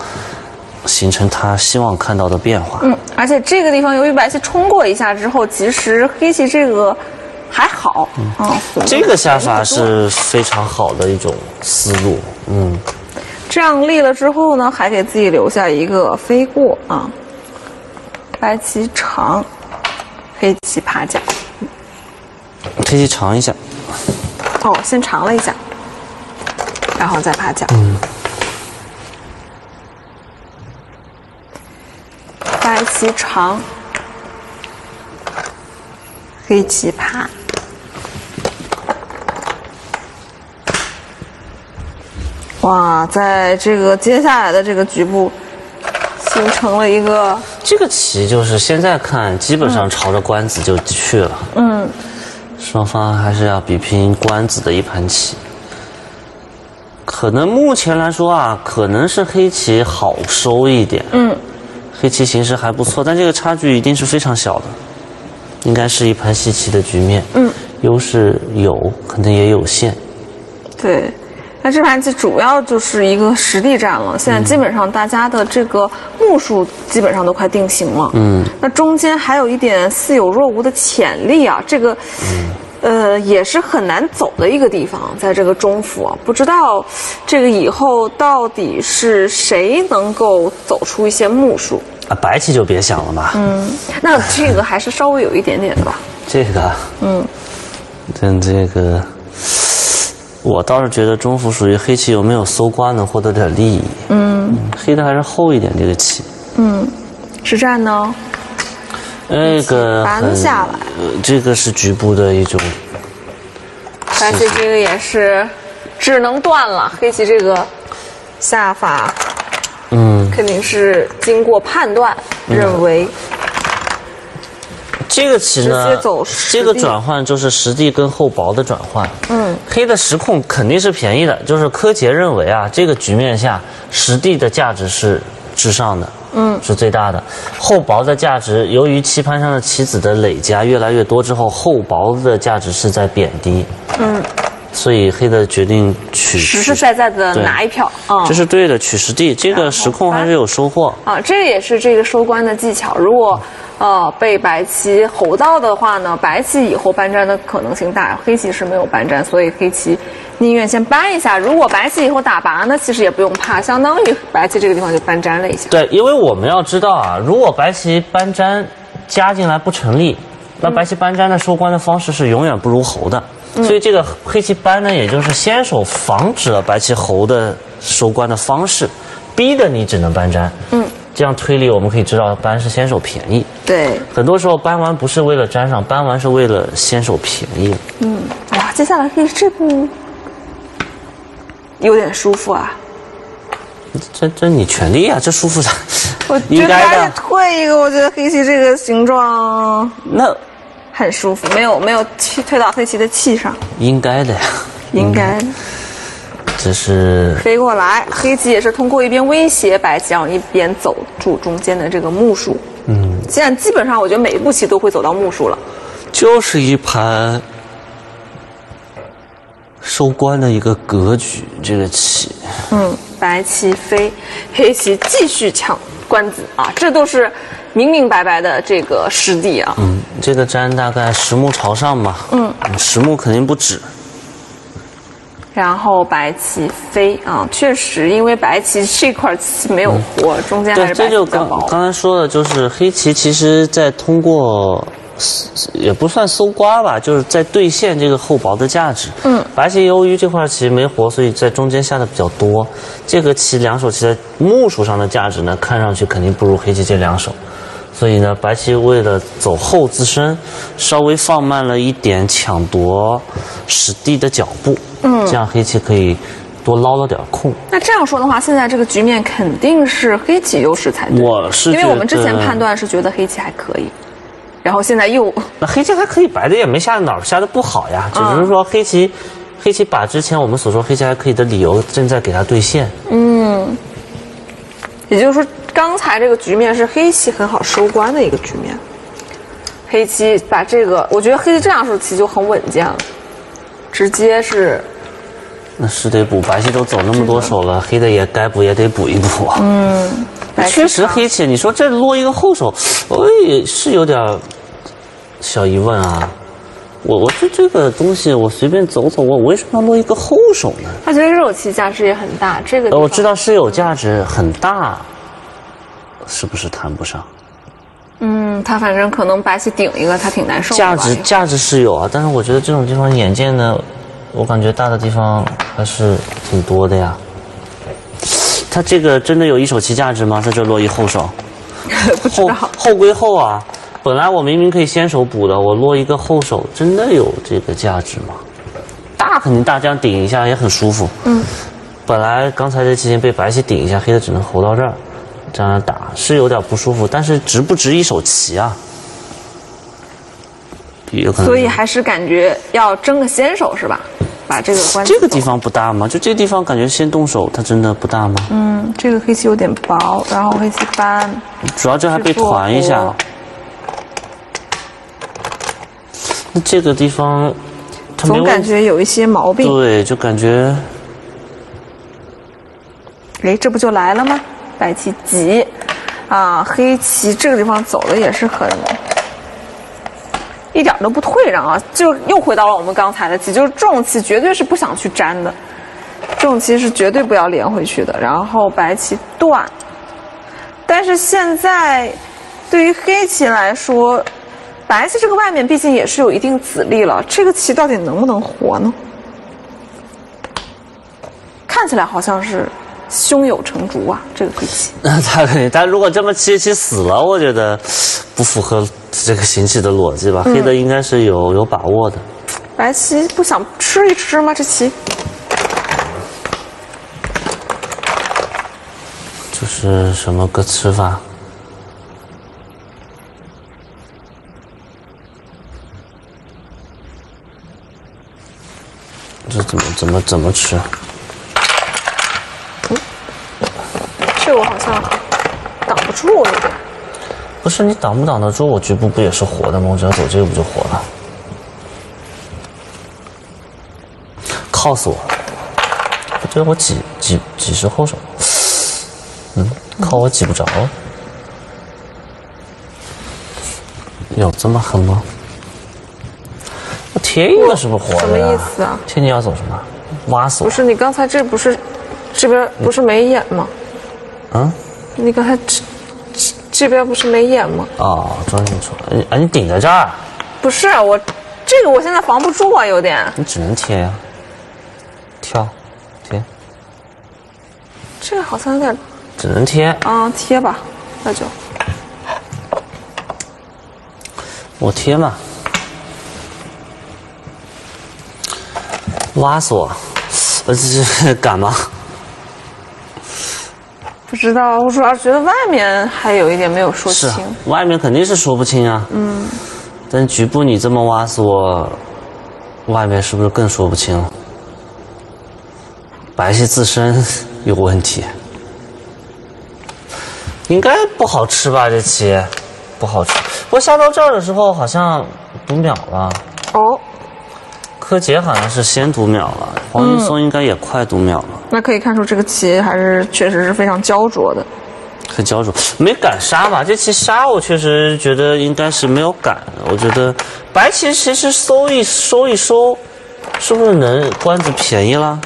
Speaker 2: 形成他希望看到的变化。
Speaker 1: 嗯，而且这个地方由于白棋冲过一下之后，其实黑棋这个还好，嗯，
Speaker 2: 这个下法是非常好的一种思路，嗯，
Speaker 1: 这样立了之后呢，还给自己留下一个飞过啊。白棋长，黑棋爬角。
Speaker 2: 黑棋尝一下，
Speaker 1: 哦，先尝了一下，然后再爬角。白棋长，黑棋爬。哇，在这个接下来的这个局部，形成了一个
Speaker 2: 这个棋就是现在看基本上朝着官子就去了，
Speaker 1: 嗯，
Speaker 2: 双方还是要比拼官子的一盘棋。可能目前来说啊，可能是黑棋好收一点，
Speaker 1: 嗯，
Speaker 2: 黑棋形势还不错，但这个差距一定是非常小的，应该是一盘稀奇的局面，
Speaker 1: 嗯，
Speaker 2: 优势有，可能也有限，
Speaker 1: 对，那这盘棋主要就是一个实地战了。现在基本上大家的这个目数基本上都快定型了。
Speaker 2: 嗯，
Speaker 1: 那中间还有一点似有若无的潜力啊，这个。呃，也是很难走的一个地方，在这个中府啊，不知道这个以后到底是谁能够走出一些目数。
Speaker 2: 啊，白棋就别想了吧，
Speaker 1: 嗯，那这个还是稍微有一点点的吧。
Speaker 2: 这个，嗯，但这个，我倒是觉得中伏属于黑棋有没有搜刮能获得点利益。嗯，黑的还是厚一点这个棋。
Speaker 1: 嗯实战呢？
Speaker 2: 那个
Speaker 1: 搬
Speaker 2: 很
Speaker 1: 下来
Speaker 2: 呃这个是局部的一种，
Speaker 1: 但是这个也是只能断了，黑棋这个下法
Speaker 2: 嗯，
Speaker 1: 肯定是经过判断，认为
Speaker 2: 这个棋呢
Speaker 1: 直接走，
Speaker 2: 这个转换就是实地跟厚薄的转换。嗯，黑的实控肯定是便宜的，就是柯洁认为啊，这个局面下实地的价值是至上的，嗯，是最大的。厚薄的价值，由于棋盘上的棋子的累加越来越多之后，厚薄的价值是在贬低。嗯，所以黑的决定取
Speaker 1: 实实在在的拿一票啊。
Speaker 2: 这是对的，取实地，这个实控还是有收获。
Speaker 1: 啊，这也是这个收官的技巧。如果呃被白棋吼到的话呢，白棋以后搬粘的可能性大，黑棋是没有搬粘，所以黑棋宁愿先搬一下。如果白棋以后打拔呢，其实也不用怕，相当于白棋这个地方就搬粘了一下。
Speaker 2: 对，因为我们要知道啊，如果白棋搬粘加进来不成立，那白棋搬粘的收官的方式是永远不如猴的。所以这个黑棋搬呢，也就是先手防止了白棋侯的收官的方式，逼得你只能搬粘。嗯，这样推理我们可以知道搬是先手便宜。
Speaker 1: 对，
Speaker 2: 很多时候搬完不是为了粘上，搬完是为了先手便宜。
Speaker 1: 嗯哇，接下来黑这步有点舒服啊。
Speaker 2: 这这你全力啊，这舒服啥？
Speaker 1: 我
Speaker 2: 应该
Speaker 1: 觉得还得
Speaker 2: 的。
Speaker 1: 退一个，我觉得黑棋这个形状
Speaker 2: 那
Speaker 1: 很舒服，没有没有气推到黑棋的气上，
Speaker 2: 应该的呀，
Speaker 1: 应该的。
Speaker 2: 这是
Speaker 1: 飞过来，黑棋也是通过一边威胁白棋，然后一边走住中间的这个目数。嗯，现在基本上我觉得每一步棋都会走到目数了。
Speaker 2: 就是一盘收官的一个格局，这个棋。
Speaker 1: 嗯，白棋飞，黑棋继续抢官子啊，这都是明明白白的这个实地啊。
Speaker 2: 嗯，这个粘大概十目朝上吧。嗯，十目肯定不止。
Speaker 1: 然后白棋飞啊，确实因为白棋这块棋没有活，中间还
Speaker 2: 对，
Speaker 1: 是白
Speaker 2: 这就刚。刚才说的，就是黑棋其实在通过，也不算搜刮吧，就是在兑现这个厚薄的价值。嗯，白棋由于这块棋没活，所以在中间下的比较多。这个棋两手棋在目数上的价值呢，看上去肯定不如黑棋这两手。所以呢，白棋为了走后自身，稍微放慢了一点抢夺实地的脚步。嗯，这样黑棋可以多捞了点空。
Speaker 1: 那这样说的话，现在这个局面肯定是黑棋优势才对。
Speaker 2: 我是
Speaker 1: 因为我们之前判断是觉得黑棋还可以，然后现在又
Speaker 2: 那黑棋还可以，白的也没下哪儿下的不好呀，只是说黑棋，黑棋把之前我们所说黑棋还可以的理由正在给它兑现。
Speaker 1: 嗯也就是说，刚才这个局面是黑棋很好收官的一个局面。黑棋把这个，我觉得黑棋这样手棋就很稳健了，直接是
Speaker 2: 那是得补，白棋都走那么多手了，黑的也该补也得补一补啊。嗯，确实黑棋，你说这落一个后手，我也是有点儿小疑问啊。我我这这个东西，我随便走走，我为什么要落一个后手呢？
Speaker 1: 他觉得这手棋价值也很大。这个
Speaker 2: 呃，我知道是有价值很大，是不是谈不上？
Speaker 1: 嗯，他反正可能白棋顶一个，他挺难受的。
Speaker 2: 价值价值是有啊，但是我觉得这种地方眼见呢，我感觉大的地方还是挺多的呀。他这个真的有一手棋价值吗？在这落一后手，后
Speaker 1: 不知道。
Speaker 2: 后归后啊。本来我明明可以先手补的，我落一个后手，真的有这个价值吗？大肯定大，这样顶一下也很舒服。嗯。本来刚才这期间被白棋顶一下，黑的只能候到这儿，这样打是有点不舒服，但是值不值一手棋啊？有可能。
Speaker 1: 所以还是感觉要争个先手是吧？把这个关
Speaker 2: 这个地方不大吗？就这地方感觉先动手，它真的不大吗？
Speaker 1: 嗯，这个黑棋有点薄，然后黑棋搬，
Speaker 2: 主要这还被团一下。那这个地方，
Speaker 1: 总感。觉有一些毛病。
Speaker 2: 对，就感觉
Speaker 1: 哎，这不就来了吗？白棋急，啊，黑棋这个地方走的也是很，一点都不退让啊，就又回到了我们刚才的棋，就是重棋绝对是不想去粘的，重棋是绝对不要连回去的。然后白棋断，但是现在对于黑棋来说，白棋这个外面毕竟也是有一定子力了，这个棋到底能不能活呢？看起来好像是胸有成竹啊，这个黑棋。
Speaker 2: 那他他如果这么棋棋死了，我觉得不符合这个形棋的逻辑吧？黑的应该是有有把握的。
Speaker 1: 白棋不想吃一吃吗？这棋
Speaker 2: 这是什么个吃法？这怎么怎么怎么吃？
Speaker 1: 这我好像挡不住有点。
Speaker 2: 不是你挡不挡得住？我局部不也是活的吗？我只要走这个不就活了？靠死我了！我觉得我挤挤挤是后手，嗯，靠我挤不着。有这么狠吗？我贴一个是不是活的
Speaker 1: 什么意思啊
Speaker 2: 贴你要走什么？挖死我！
Speaker 1: 不是你刚才这不是这边不是没眼吗？
Speaker 2: 嗯？
Speaker 1: 你刚才这这这边不是没眼吗？
Speaker 2: 哦，装进去了。哎，你顶在这儿，
Speaker 1: 不是我这个我现在防不住啊，有点。
Speaker 2: 你只能贴呀。跳，贴，
Speaker 1: 这个好像有点
Speaker 2: 只能贴。
Speaker 1: 啊贴吧，那就
Speaker 2: 我贴嘛，挖死我！呃，这这敢吗？
Speaker 1: 不知道。我主要是觉得外面还有一点没有说清。，
Speaker 2: 外面肯定是说不清啊。嗯。但局部你这么挖死我，外面是不是更说不清了？白棋自身有问题，应该不好吃吧？这棋不好吃。不过下到这儿的时候好像读秒了，
Speaker 1: 哦，
Speaker 2: 柯洁好像是先读秒了，黄云松应该也快读秒了。
Speaker 1: 那可以看出这个棋还是确实是非常焦灼的。
Speaker 2: 很焦灼，没敢杀吧？这棋杀我确实觉得应该是没有敢。我觉得白棋其实收一收一收，是不是能官子便宜了？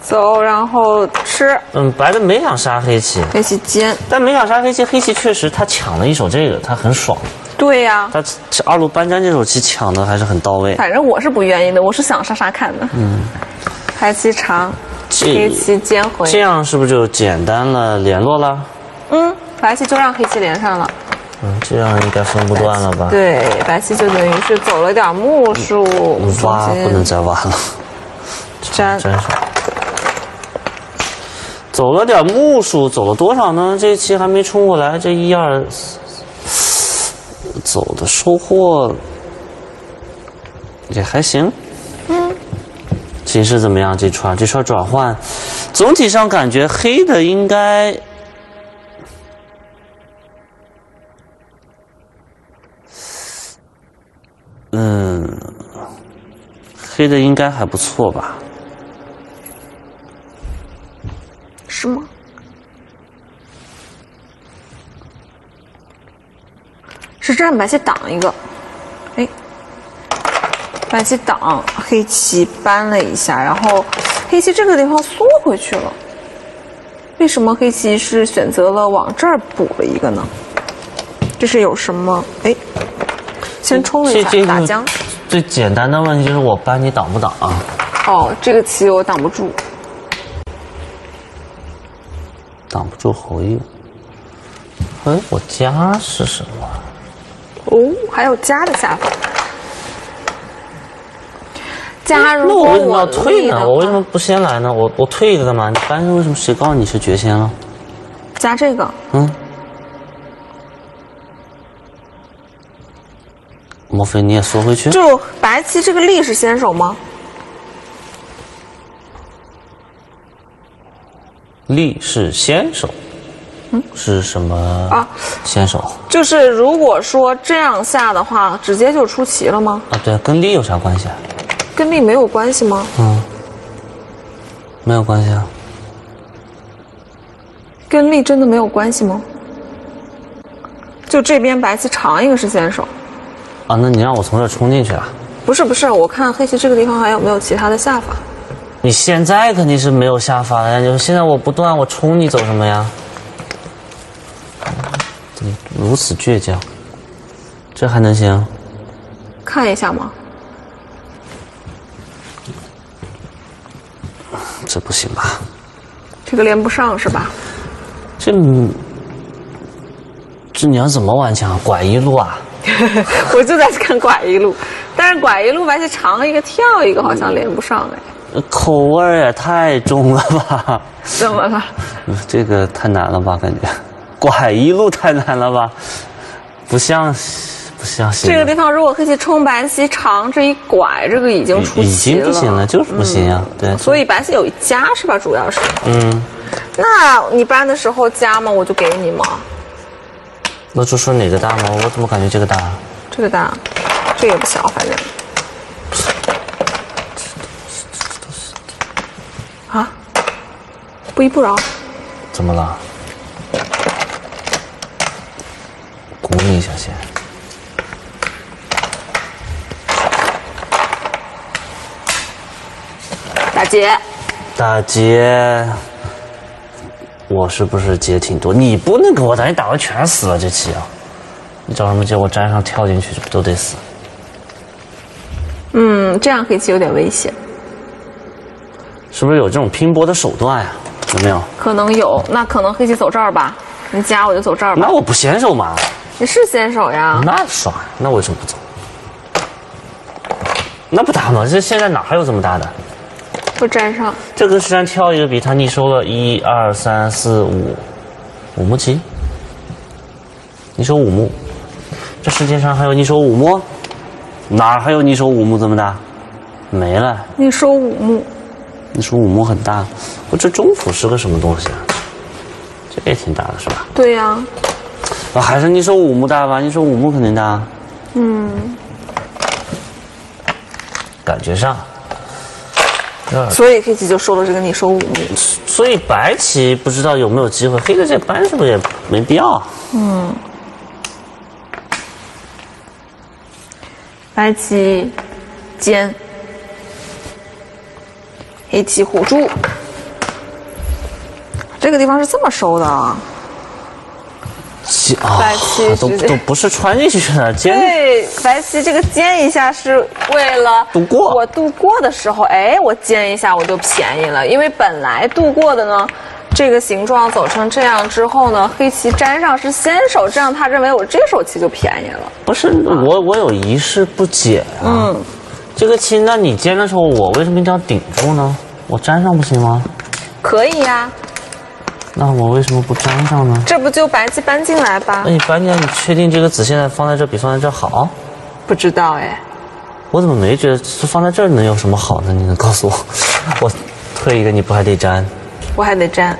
Speaker 1: 走，然后吃
Speaker 2: 嗯，白的没想杀黑棋，
Speaker 1: 黑棋尖。
Speaker 2: 但没想杀黑棋，黑棋确实他抢了一手这个，他很爽。
Speaker 1: 对呀、
Speaker 2: 他这二路搬砖这手棋抢的还是很到位。
Speaker 1: 反正我是不愿意的，我是想杀杀看的。嗯，白棋长，
Speaker 2: 这
Speaker 1: 黑棋尖回这。
Speaker 2: 样是不是就简单了联络了？
Speaker 1: 嗯，白棋就让黑棋连上了。
Speaker 2: 嗯，这样应该分不断了吧？
Speaker 1: 对，白棋就等于是走了点目数，中
Speaker 2: 挖不能再挖了。
Speaker 1: 粘。
Speaker 2: 粘上。走了点目数，走了多少呢？这一期还没冲过来，这一二，走的收获也还行。嗯，形势怎么样？这串这串转换，总体上感觉黑的应该，嗯，黑的应该还不错吧？
Speaker 1: 是吗？是这样，白棋挡一个，哎，白棋挡，黑棋搬了一下，然后黑棋这个地方缩回去了。为什么黑棋是选择了往这儿补了一个呢？这是有什么？哎，先冲了一下
Speaker 2: 这这个
Speaker 1: 打将。
Speaker 2: 最简单的问题就是我搬你挡不挡啊？
Speaker 1: 哦，这个棋我挡不住。
Speaker 2: 挡不住侯爷。哎，我家是什么？
Speaker 1: 哦，还有加的下法。加如
Speaker 2: 那我为什么要退呢？我为什么不先来呢？我我退一个干嘛？你搬为什么？谁告诉你是绝先了？
Speaker 1: 加这个？
Speaker 2: 嗯？莫非你也缩回去？
Speaker 1: 就白棋这个力是先手吗？
Speaker 2: 力是先手，嗯，是什么
Speaker 1: 啊？
Speaker 2: 先手
Speaker 1: 就是如果说这样下的话，直接就出棋了吗？
Speaker 2: 啊？对，跟力有啥关系啊？
Speaker 1: 跟力没有关系吗？
Speaker 2: 嗯，没有关系啊。
Speaker 1: 跟力真的没有关系吗？就这边白棋长一个是先手，
Speaker 2: 啊，那你让我从这儿冲进去啊？
Speaker 1: 不是不是，我看黑棋这个地方还有没有其他的下法？
Speaker 2: 你现在肯定是没有下法了呀！你现在我不断我冲你走什么呀？如此倔强？这还能行？
Speaker 1: 看一下吗？
Speaker 2: 这不行吧？
Speaker 1: 这个连不上是吧？
Speaker 2: 这这你要怎么顽强？拐一路啊？
Speaker 1: 我就在看拐一路，但是拐一路白棋长一个跳一个，好像连不上哎。
Speaker 2: 呃口味也太重了吧？
Speaker 1: 怎么了？
Speaker 2: 这个太难了吧？感觉拐一路太难了吧？不像不像行。
Speaker 1: 这个地方如果黑棋冲白棋长这一拐，这个已经出
Speaker 2: 已
Speaker 1: 棋
Speaker 2: 经不行了，就是不行呀、对，
Speaker 1: 所以白棋有一加是吧？主要是。
Speaker 2: 嗯，
Speaker 1: 那你搬的时候加吗？我就给你吗？
Speaker 2: 那就说哪个大吗？我怎么感觉这个大？
Speaker 1: 这个大，这个也不小，反正。啊，不依不饶。
Speaker 2: 怎么了？鼓你一下先。
Speaker 1: 打劫，
Speaker 2: 打劫，我是不是劫挺多？你不能给我打，你打完全死了这棋啊！你找什么劫？我粘上跳进去，这不都得死？
Speaker 1: 嗯，这样黑棋有点危险，
Speaker 2: 是不是有这种拼搏的手段呀、有没有？
Speaker 1: 可能有。那可能黑棋走这儿吧，你加我就走这儿吧。
Speaker 2: 那我不先手嘛？
Speaker 1: 你是先手呀？
Speaker 2: 那爽，那为什么不走？那不打吗？这现在哪还有这么大的？
Speaker 1: 不粘上。
Speaker 2: 这个实战跳一个比他逆收了一二三四五五目棋，你收五目，这世界上还有你收五目？哪还有你收五目这么大？没了，
Speaker 1: 你收五目，
Speaker 2: 你说五目很大，我这中府是个什么东西啊？这也挺大的是吧？
Speaker 1: 对呀、
Speaker 2: 啊，还是你说五目大吧？你说五目肯定大，
Speaker 1: 嗯，
Speaker 2: 感觉上。呃
Speaker 1: 所以黑棋就收了这个你收五目。
Speaker 2: 所以白棋不知道有没有机会，黑的这搬是不是也没必要？
Speaker 1: 嗯白棋尖，黑棋虎住。这个地方是这么收的啊？白棋
Speaker 2: 都都不是穿进去的，尖
Speaker 1: 对，白棋这个尖一下是为了
Speaker 2: 度过
Speaker 1: 我度过的时候，哎，我尖一下我就便宜了，因为本来度过的呢，这个形状走成这样之后呢，黑棋粘上是先手，这样他认为我这手棋就便宜了。
Speaker 2: 不是我我有一事不解啊。
Speaker 1: 嗯，
Speaker 2: 这个棋，那你尖的时候，我为什么一定要顶住呢？我粘上不行吗？
Speaker 1: 可以呀、
Speaker 2: 那我为什么不粘上呢？
Speaker 1: 这不就白棋搬进来吧
Speaker 2: 那？你搬进来，你确定这个子现在放在这比放在这好？
Speaker 1: 不知道哎，
Speaker 2: 我怎么没觉得放在这儿能有什么好呢？你能告诉我？我退一个，你不还得粘？
Speaker 1: 我还得粘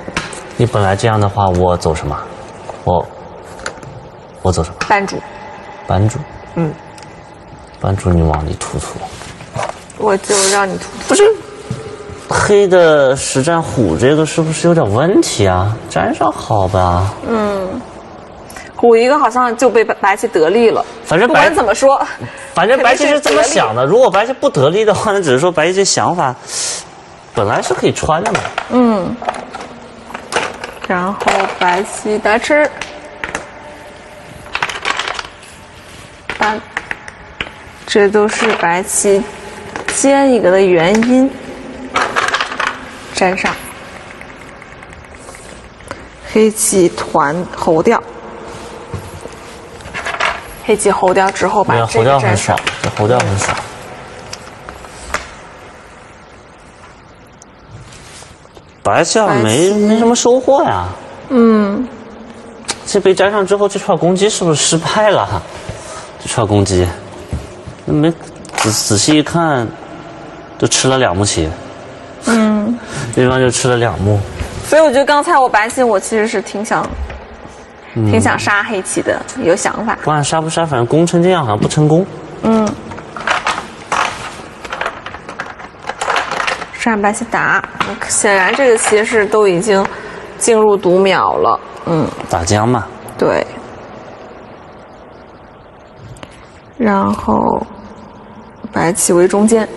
Speaker 2: 你本来这样的话，我走什么？我我走什么？
Speaker 1: 扳住，
Speaker 2: 扳住，
Speaker 1: 嗯，
Speaker 2: 扳住你往里突突。
Speaker 1: 我就让你突
Speaker 2: 不是，黑的实战虎这个是不是有点问题啊？粘上好吧？
Speaker 1: 嗯虎一个好像就被白白棋得利了。
Speaker 2: 反正不
Speaker 1: 管怎么说，
Speaker 2: 反正白棋是这么想的。如果白棋不得利的话，那只是说白棋这想法本来是可以穿的嘛。
Speaker 1: 嗯，然后白棋白吃，搬，这都是白棋尖一个的原因。粘上，黑棋团侯掉，黑棋猴掉之后把这粘上
Speaker 2: 很少，，这猴调很少。白象没
Speaker 1: 白
Speaker 2: 没什么收获呀。嗯，这被粘上之后，这串攻击是不是失败了？这串攻击，没仔仔细一看，就吃了两目棋。嗯，对方就吃了两目。
Speaker 1: 所以我觉得刚才我白棋我其实是挺想，挺想杀黑棋的，有想法。
Speaker 2: 不管杀不杀，反正攻成这样好像不成功。
Speaker 1: 嗯上白棋打，显然这个棋是都已经进入读秒了。嗯，
Speaker 2: 打将嘛，
Speaker 1: 对。然后白棋为中间，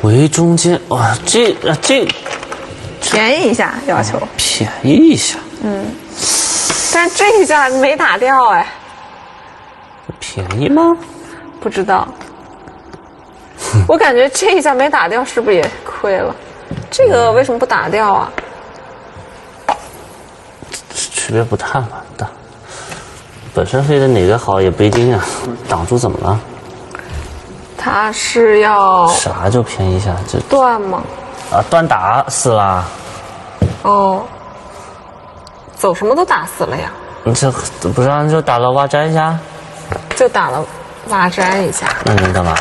Speaker 2: 回中间，哇，这啊这
Speaker 1: 便宜一下要求，
Speaker 2: 便宜一下，嗯
Speaker 1: 但是这一下没打掉哎，
Speaker 2: 便宜吗？
Speaker 1: 不知道。我感觉这一下没打掉，是不是也亏了？这个为什么不打掉啊？
Speaker 2: 区别不大吧，大。本身飞的哪个好也不一定啊，挡住怎么了？
Speaker 1: 它是要
Speaker 2: 啥就便宜一下？这
Speaker 1: 断吗？
Speaker 2: 啊，断打死了。
Speaker 1: 哦，走什么都打死了呀，
Speaker 2: 你这不是让就打了挖粘一下？
Speaker 1: 就打了挖粘一下，
Speaker 2: 那能干嘛？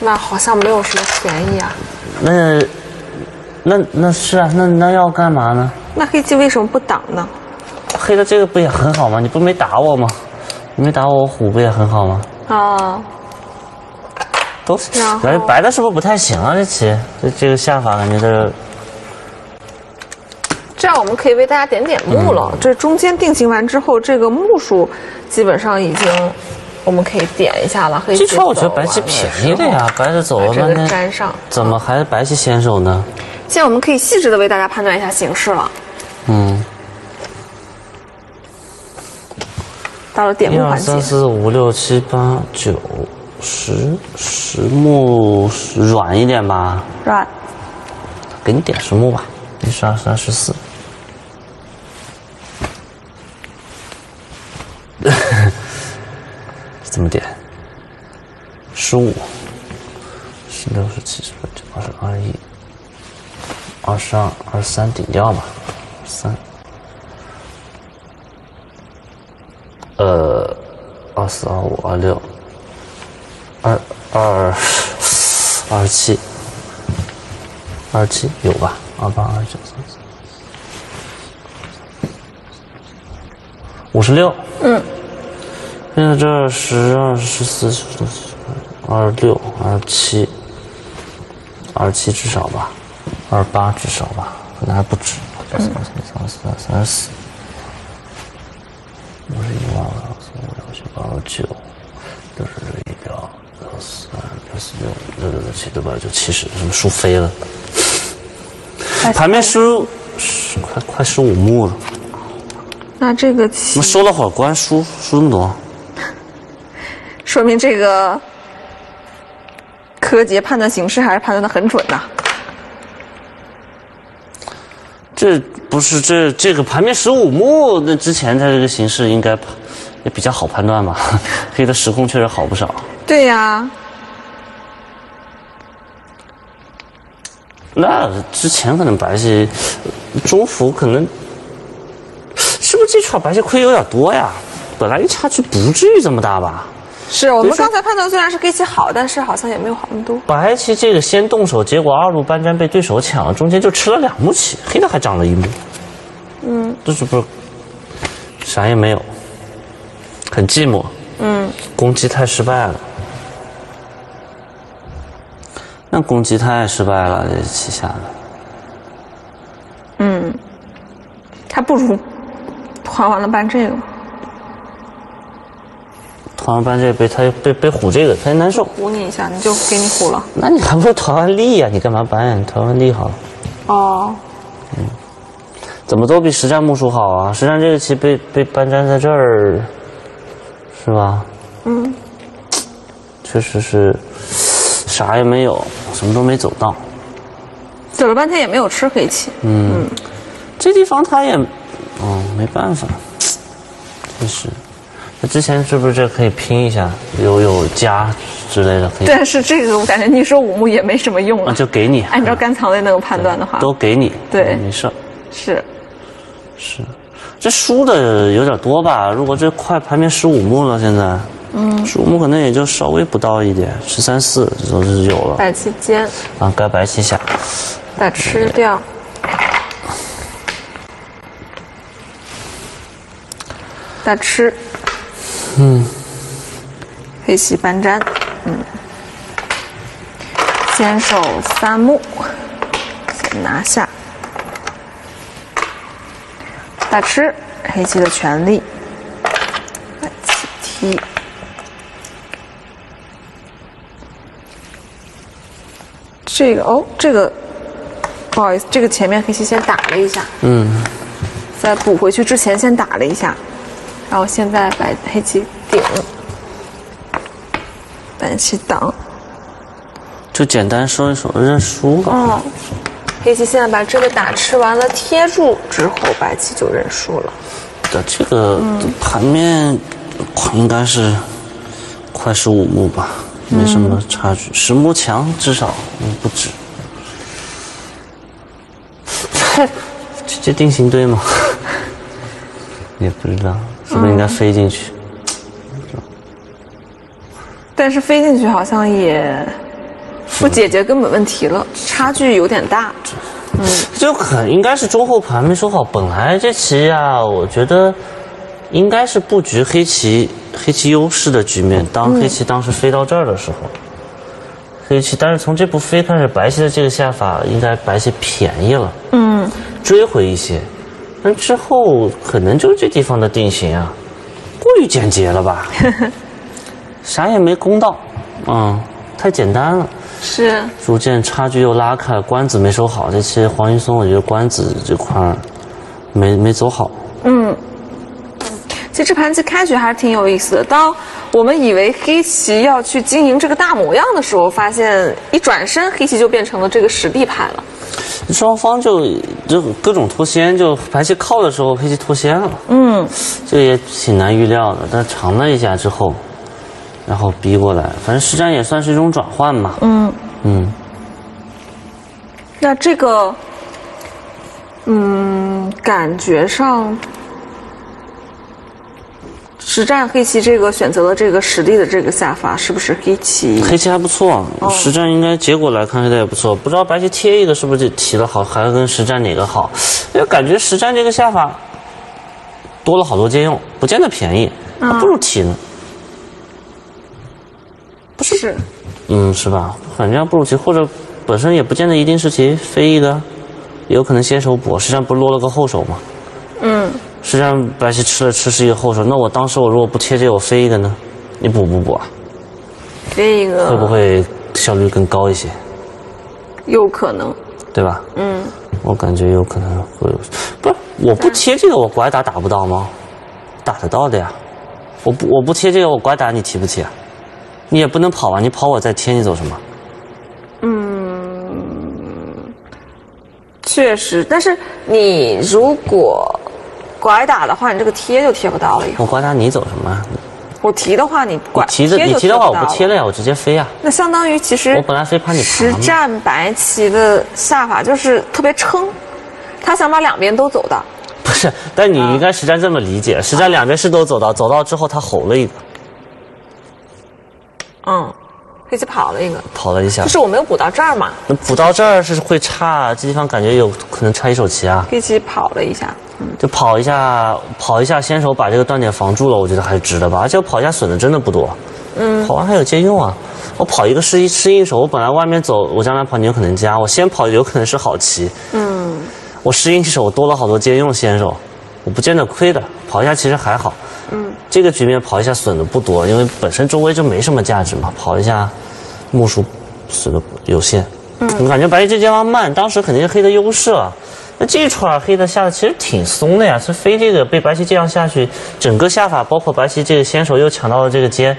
Speaker 1: 那好像没有什么便宜啊。
Speaker 2: 那那那是啊，那那要干嘛呢？
Speaker 1: 那黑鸡为什么不挡呢？
Speaker 2: 黑的这个不也很好吗？你不没打我吗？你没打我，我虎不也很好吗？
Speaker 1: 啊，
Speaker 2: 都是。
Speaker 1: 然后
Speaker 2: 感觉白的是不是不太行啊？这棋这这个下法感觉这个
Speaker 1: 这样我们可以为大家点点目了。这中间定型完之后，这个目数基本上已经我们可以点一下了。黑棋
Speaker 2: 这圈我觉得白棋便宜的呀，白的走
Speaker 1: 时候，把这个
Speaker 2: 了半天，
Speaker 1: 粘上。
Speaker 2: 怎么还是白棋先手呢？
Speaker 1: 现在我们可以细致的为大家判断一下形势了。
Speaker 2: 嗯，
Speaker 1: 到了点目环节
Speaker 2: 三，四五六七八九十，实木软一点吧，
Speaker 1: 软
Speaker 2: 给你点实木吧，一十二、十三、十四。怎么点？十五、十六、十七、十八、九、二十、二十一、二十二、二十三，顶掉吧，三。呃，二四、二五、二六、二二二十七。二十七有吧？二八、二九、三十，五十六。
Speaker 1: 嗯，
Speaker 2: 现在这十二、十四、十五、十、二十六、二十七，二十七至少吧，二十八至少吧，可能还不止。二十三、三十四、三十四，五十一、二二、四五、六七、八九，六十六、一表、六四、六四六、六六六七、六八九、七十，什么输飞了？盘面输十快快十五目了，
Speaker 1: 那这个
Speaker 2: 我
Speaker 1: 棋
Speaker 2: 们收了会儿关，输输那么多。
Speaker 1: 说明这个柯洁判断形势还是判断的很准的。
Speaker 2: 这不是这这个盘面十五目，那之前他这个形势应该也比较好判断吧？黑的时空确实好不少。
Speaker 1: 对呀，
Speaker 2: 那之前可能白棋中伏可能是不是这圈白棋亏有点多呀？本来一差距不至于这么大吧？
Speaker 1: 是我们刚才判断虽然是黑棋好，但是好像也没有好那么多。
Speaker 2: 白棋这个先动手，结果二路搬粘被对手抢了，中间就吃了两目棋，黑的还长了一目。嗯，这是不是啥也没有？很寂寞。
Speaker 1: 嗯，
Speaker 2: 攻击太失败了。那攻击太失败了，这棋下的。
Speaker 1: 嗯，还不如团完了办这个，
Speaker 2: 团完搬这被他被被唬这个，他也难受。
Speaker 1: 唬你一下，你就给你唬了。
Speaker 2: 那你还不如团完力呀、你干嘛搬呀？你团完力好了。
Speaker 1: 哦，嗯
Speaker 2: 怎么都比实战木数好啊！实战这个棋被被搬粘在这儿，是吧？
Speaker 1: 嗯，
Speaker 2: 确实是啥也没有，什么都没走到。
Speaker 1: 走了半天也没有吃黑棋。
Speaker 2: 嗯，这地方他也，哦，没办法，真是。那之前是不是这可以拼一下，有有家之类的可以？
Speaker 1: 但是这个我感觉你说五目也没什么用
Speaker 2: 那
Speaker 1: 了。
Speaker 2: 就给你，
Speaker 1: 按照甘藏的那个判断的话，
Speaker 2: 都给你，
Speaker 1: 对
Speaker 2: 没事。
Speaker 1: 是
Speaker 2: 是，这输的有点多吧？如果这快排名十五目了，现在，嗯，十五目可能也就稍微不到一点，十三四这都是有了。
Speaker 1: 白棋尖，
Speaker 2: 啊。该白棋下，
Speaker 1: 再吃掉。大吃，
Speaker 2: 嗯，
Speaker 1: 黑棋搬粘，嗯，先手三目，先拿下，大吃。黑棋的权利，白棋踢，这个哦，这个不好意思，这个前面黑棋先打了一下，
Speaker 2: 嗯，
Speaker 1: 在补回去之前先打了一下，然后现在白黑棋顶，白棋挡，
Speaker 2: 就简单说一说认输吧。
Speaker 1: 哦，黑棋现在把这个打吃完了，贴住之后，白棋就认输了。
Speaker 2: 的这个盘面应该是快十五目吧，没什么差距，石磨墙至少嗯不止。直接定型堆吗？也不知道，是不是应该飞进去？
Speaker 1: 但是飞进去好像也不解决根本问题了，差距有点大。
Speaker 2: 嗯 就可应该是中后盘没收好。本来这棋啊，我觉得应该是布局黑棋黑棋优势的局面。当黑棋当时飞到这儿的时候，黑棋但是从这步飞开始，白棋的这个下法应该白棋便宜了，
Speaker 1: 嗯，
Speaker 2: 追回一些。但之后可能就是这地方的定型啊，过于简洁了吧，啥也没攻到，嗯，太简单了。
Speaker 1: 是
Speaker 2: 逐渐差距又拉开，官子没收好。这期黄云松，我觉得官子这块儿没没走好。
Speaker 1: 嗯，其实这盘棋开局还是挺有意思的。当我们以为黑棋要去经营这个大模样的时候，发现一转身，黑棋就变成了这个实地派了。
Speaker 2: 双方就就各种脱先，就白棋靠的时候，黑棋脱先了。
Speaker 1: 嗯，
Speaker 2: 这也挺难预料的。但尝了一下之后，然后逼过来，反正实战也算是一种转换嘛。
Speaker 1: 嗯，
Speaker 2: 嗯，
Speaker 1: 那这个，嗯，感觉上，实战黑棋这个选择了这个实力的这个下法，是不是黑棋？
Speaker 2: 黑棋还不错，实战应该结果来看，黑的也不错。不知道白棋贴一个是不是就提的好，还是跟实战哪个好？因为感觉实战这个下法多了好多借用，不见得便宜，还不如提呢。
Speaker 1: 不是，
Speaker 2: 嗯，是吧？反正不如提，或者本身也不见得一定是提，飞一个，也有可能先手补，实际上不是落了个后手吗？
Speaker 1: 嗯，
Speaker 2: 实际上白棋吃了吃是一个后手，那我当时我如果不贴这个，我飞一个呢？你补不补啊？
Speaker 1: 飞一个
Speaker 2: 会不会效率更高一些？
Speaker 1: 有可能？
Speaker 2: 对吧？
Speaker 1: 嗯，
Speaker 2: 我感觉有可能会有，不是我不贴这个，我拐打打不到吗？打得到的呀。我不我不贴这个，我拐打你提不起啊？你也不能跑啊！你跑我再贴，你走什么？
Speaker 1: 嗯确实。但是你如果拐打的话，你这个贴就贴不到了。
Speaker 2: 我拐打你走什么啊？
Speaker 1: 我提的话，你
Speaker 2: 你
Speaker 1: 拐
Speaker 2: 提的你提的话，我不贴了呀，我直接飞呀。
Speaker 1: 那相当于其实
Speaker 2: 我本来飞怕你
Speaker 1: 实战白棋的下法就是特别撑，他想把两边都走到。
Speaker 2: 不是，但你应该实战这么理解，实战两边是都走到，走到之后他吼了一个，
Speaker 1: 嗯，黑棋跑了一个，
Speaker 2: 跑了一下。
Speaker 1: 就，是我没有补到这儿嘛，
Speaker 2: 那补到这儿是会差，这地方感觉有可能差一手棋啊。
Speaker 1: 黑棋跑了一下，
Speaker 2: 就跑一下，跑一下，先手把这个断点防住了，我觉得还是值的吧。而且我跑一下损的真的不多，嗯，跑完还有借用啊。我跑一个是一吃一手，我本来外面走，我将来跑你有可能加，我先跑有可能是好棋，
Speaker 1: 嗯，
Speaker 2: 我失应手我多了好多借用先手，我不见得亏的，跑一下其实还好。嗯，这个局面跑一下损的不多，因为本身周围就没什么价值嘛，跑一下目数损的有限。嗯，我感觉白棋这地方慢，当时肯定是黑的优势了。那这一串黑的下的其实挺松的呀，是飞这个被白棋这样下去，整个下法包括白棋这个先手又抢到了这个尖，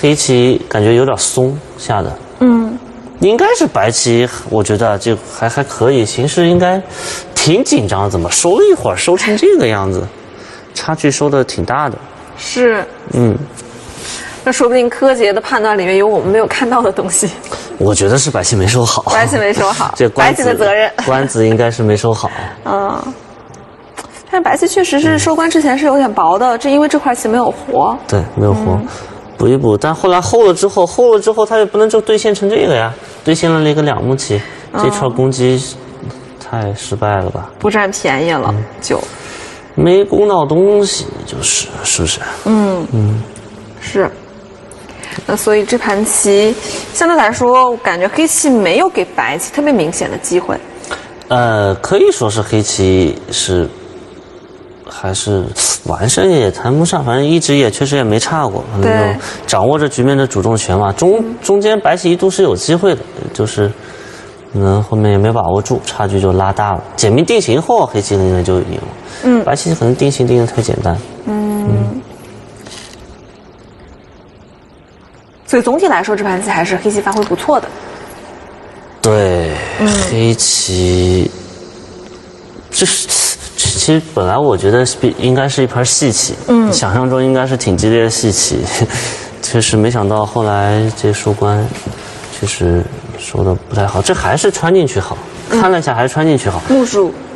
Speaker 2: 黑棋感觉有点松下的。
Speaker 1: 嗯，
Speaker 2: 应该是白棋，我觉得就还还可以，形势应该挺紧张，怎么收了一会儿收成这个样子，差距收的挺大的。
Speaker 1: 是，
Speaker 2: 嗯，
Speaker 1: 那说不定柯洁的判断里面有我们没有看到的东西，
Speaker 2: 我觉得是白棋没收好，
Speaker 1: 白棋没收好
Speaker 2: 这，
Speaker 1: 白棋
Speaker 2: 官子
Speaker 1: 的责任。
Speaker 2: 官子应该是没收好。
Speaker 1: 嗯，但是白棋确实是收官之前是有点薄的，这因为这块棋没有活。
Speaker 2: 对，没有活，补一补。但后来厚了之后，厚了之后，他也不能就兑现成这个呀，兑现了一个两目棋，这串攻击太失败了吧？
Speaker 1: 不占便宜了，就
Speaker 2: 没攻到东西，就是是不是？
Speaker 1: 嗯嗯是。那所以这盘棋相对来说，我感觉黑棋没有给白棋特别明显的机会。
Speaker 2: 呃，可以说是黑棋是还是完胜也谈不上，反正一直也确实也没差过，可能
Speaker 1: 对
Speaker 2: 就掌握着局面的主动权嘛。中中间白棋一度是有机会的，就是可能后面也没把握住，差距就拉大了。简明定型后，黑棋应该就赢了。嗯，白棋可能定型定的太简单。
Speaker 1: 嗯所以总体来说，这盘棋还是黑棋发挥不错的。
Speaker 2: 对，黑棋，这是其实本来我觉得应该是一盘细棋，嗯，想象中应该是挺激烈的细棋，确实没想到后来这收官，确实收的不太好。这还是穿进去好，看了一下还是穿进去好，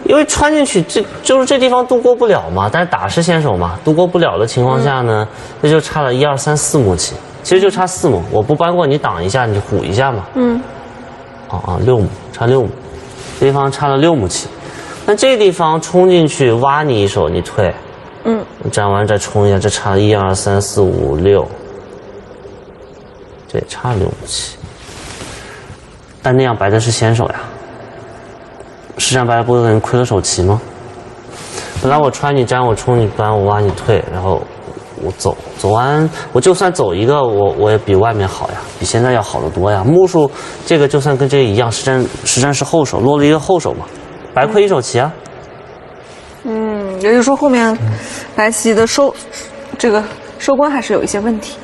Speaker 2: 因为穿进去这就是这地方度过不了嘛，但是打是先手嘛，度过不了的情况下呢，那就差了一二三四目棋，其实就差四目，我不搬过你挡一下，你虎一下嘛，
Speaker 1: 嗯，
Speaker 2: 哦啊，六目差六目，这地方差了六目棋，那这地方冲进去挖你一手，你退，
Speaker 1: 嗯，
Speaker 2: 粘完再冲一下，这差了一二三四五六，这也差六目棋，但那样白的是先手呀，实战白不会可能亏了手棋吗？本来我穿你粘，我冲你搬，我挖你退，然后我走走完，我就算走一个，我我也比外面好呀，比现在要好得多呀。目数这个就算跟这个一样，实战实战是后手，落了一个后手嘛，白亏一手棋啊。
Speaker 1: 嗯，也就是说后面白棋的收这个收官还是有一些问题。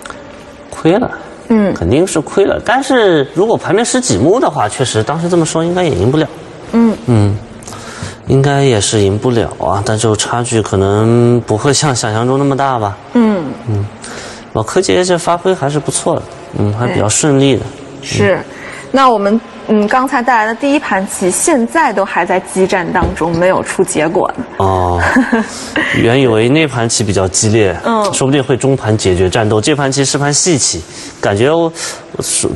Speaker 2: 亏了，
Speaker 1: 嗯
Speaker 2: 肯定是亏了。但是如果盘面十几目的话，确实当时这么说应该也赢不了。
Speaker 1: 嗯
Speaker 2: 嗯，应该也是赢不了啊，但就差距可能不会像想象中那么大吧。
Speaker 1: 嗯嗯，
Speaker 2: 老柯杰这发挥还是不错的，嗯，还比较顺利的。
Speaker 1: 是。那我们嗯刚才带来的第一盘棋，现在都还在激战当中，没有出结果呢。
Speaker 2: 哦，原以为那盘棋比较激烈，
Speaker 1: 嗯
Speaker 2: 说不定会中盘解决战斗。这盘棋是盘细棋，感觉我我是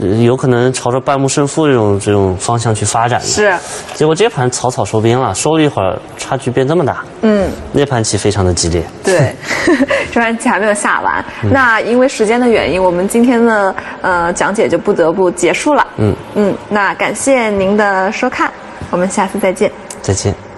Speaker 2: 有可能朝着半目胜负这种这种方向去发展的。
Speaker 1: 是，
Speaker 2: 结果这盘草草收兵了，收了一会儿，差距变这么大。
Speaker 1: 嗯，
Speaker 2: 那盘棋非常的激烈。
Speaker 1: 对，这盘棋还没有下完。那因为时间的原因，我们今天的呃讲解就不得不结束了。
Speaker 2: 嗯
Speaker 1: 嗯，那感谢您的收看，我们下次再见。
Speaker 2: 再见。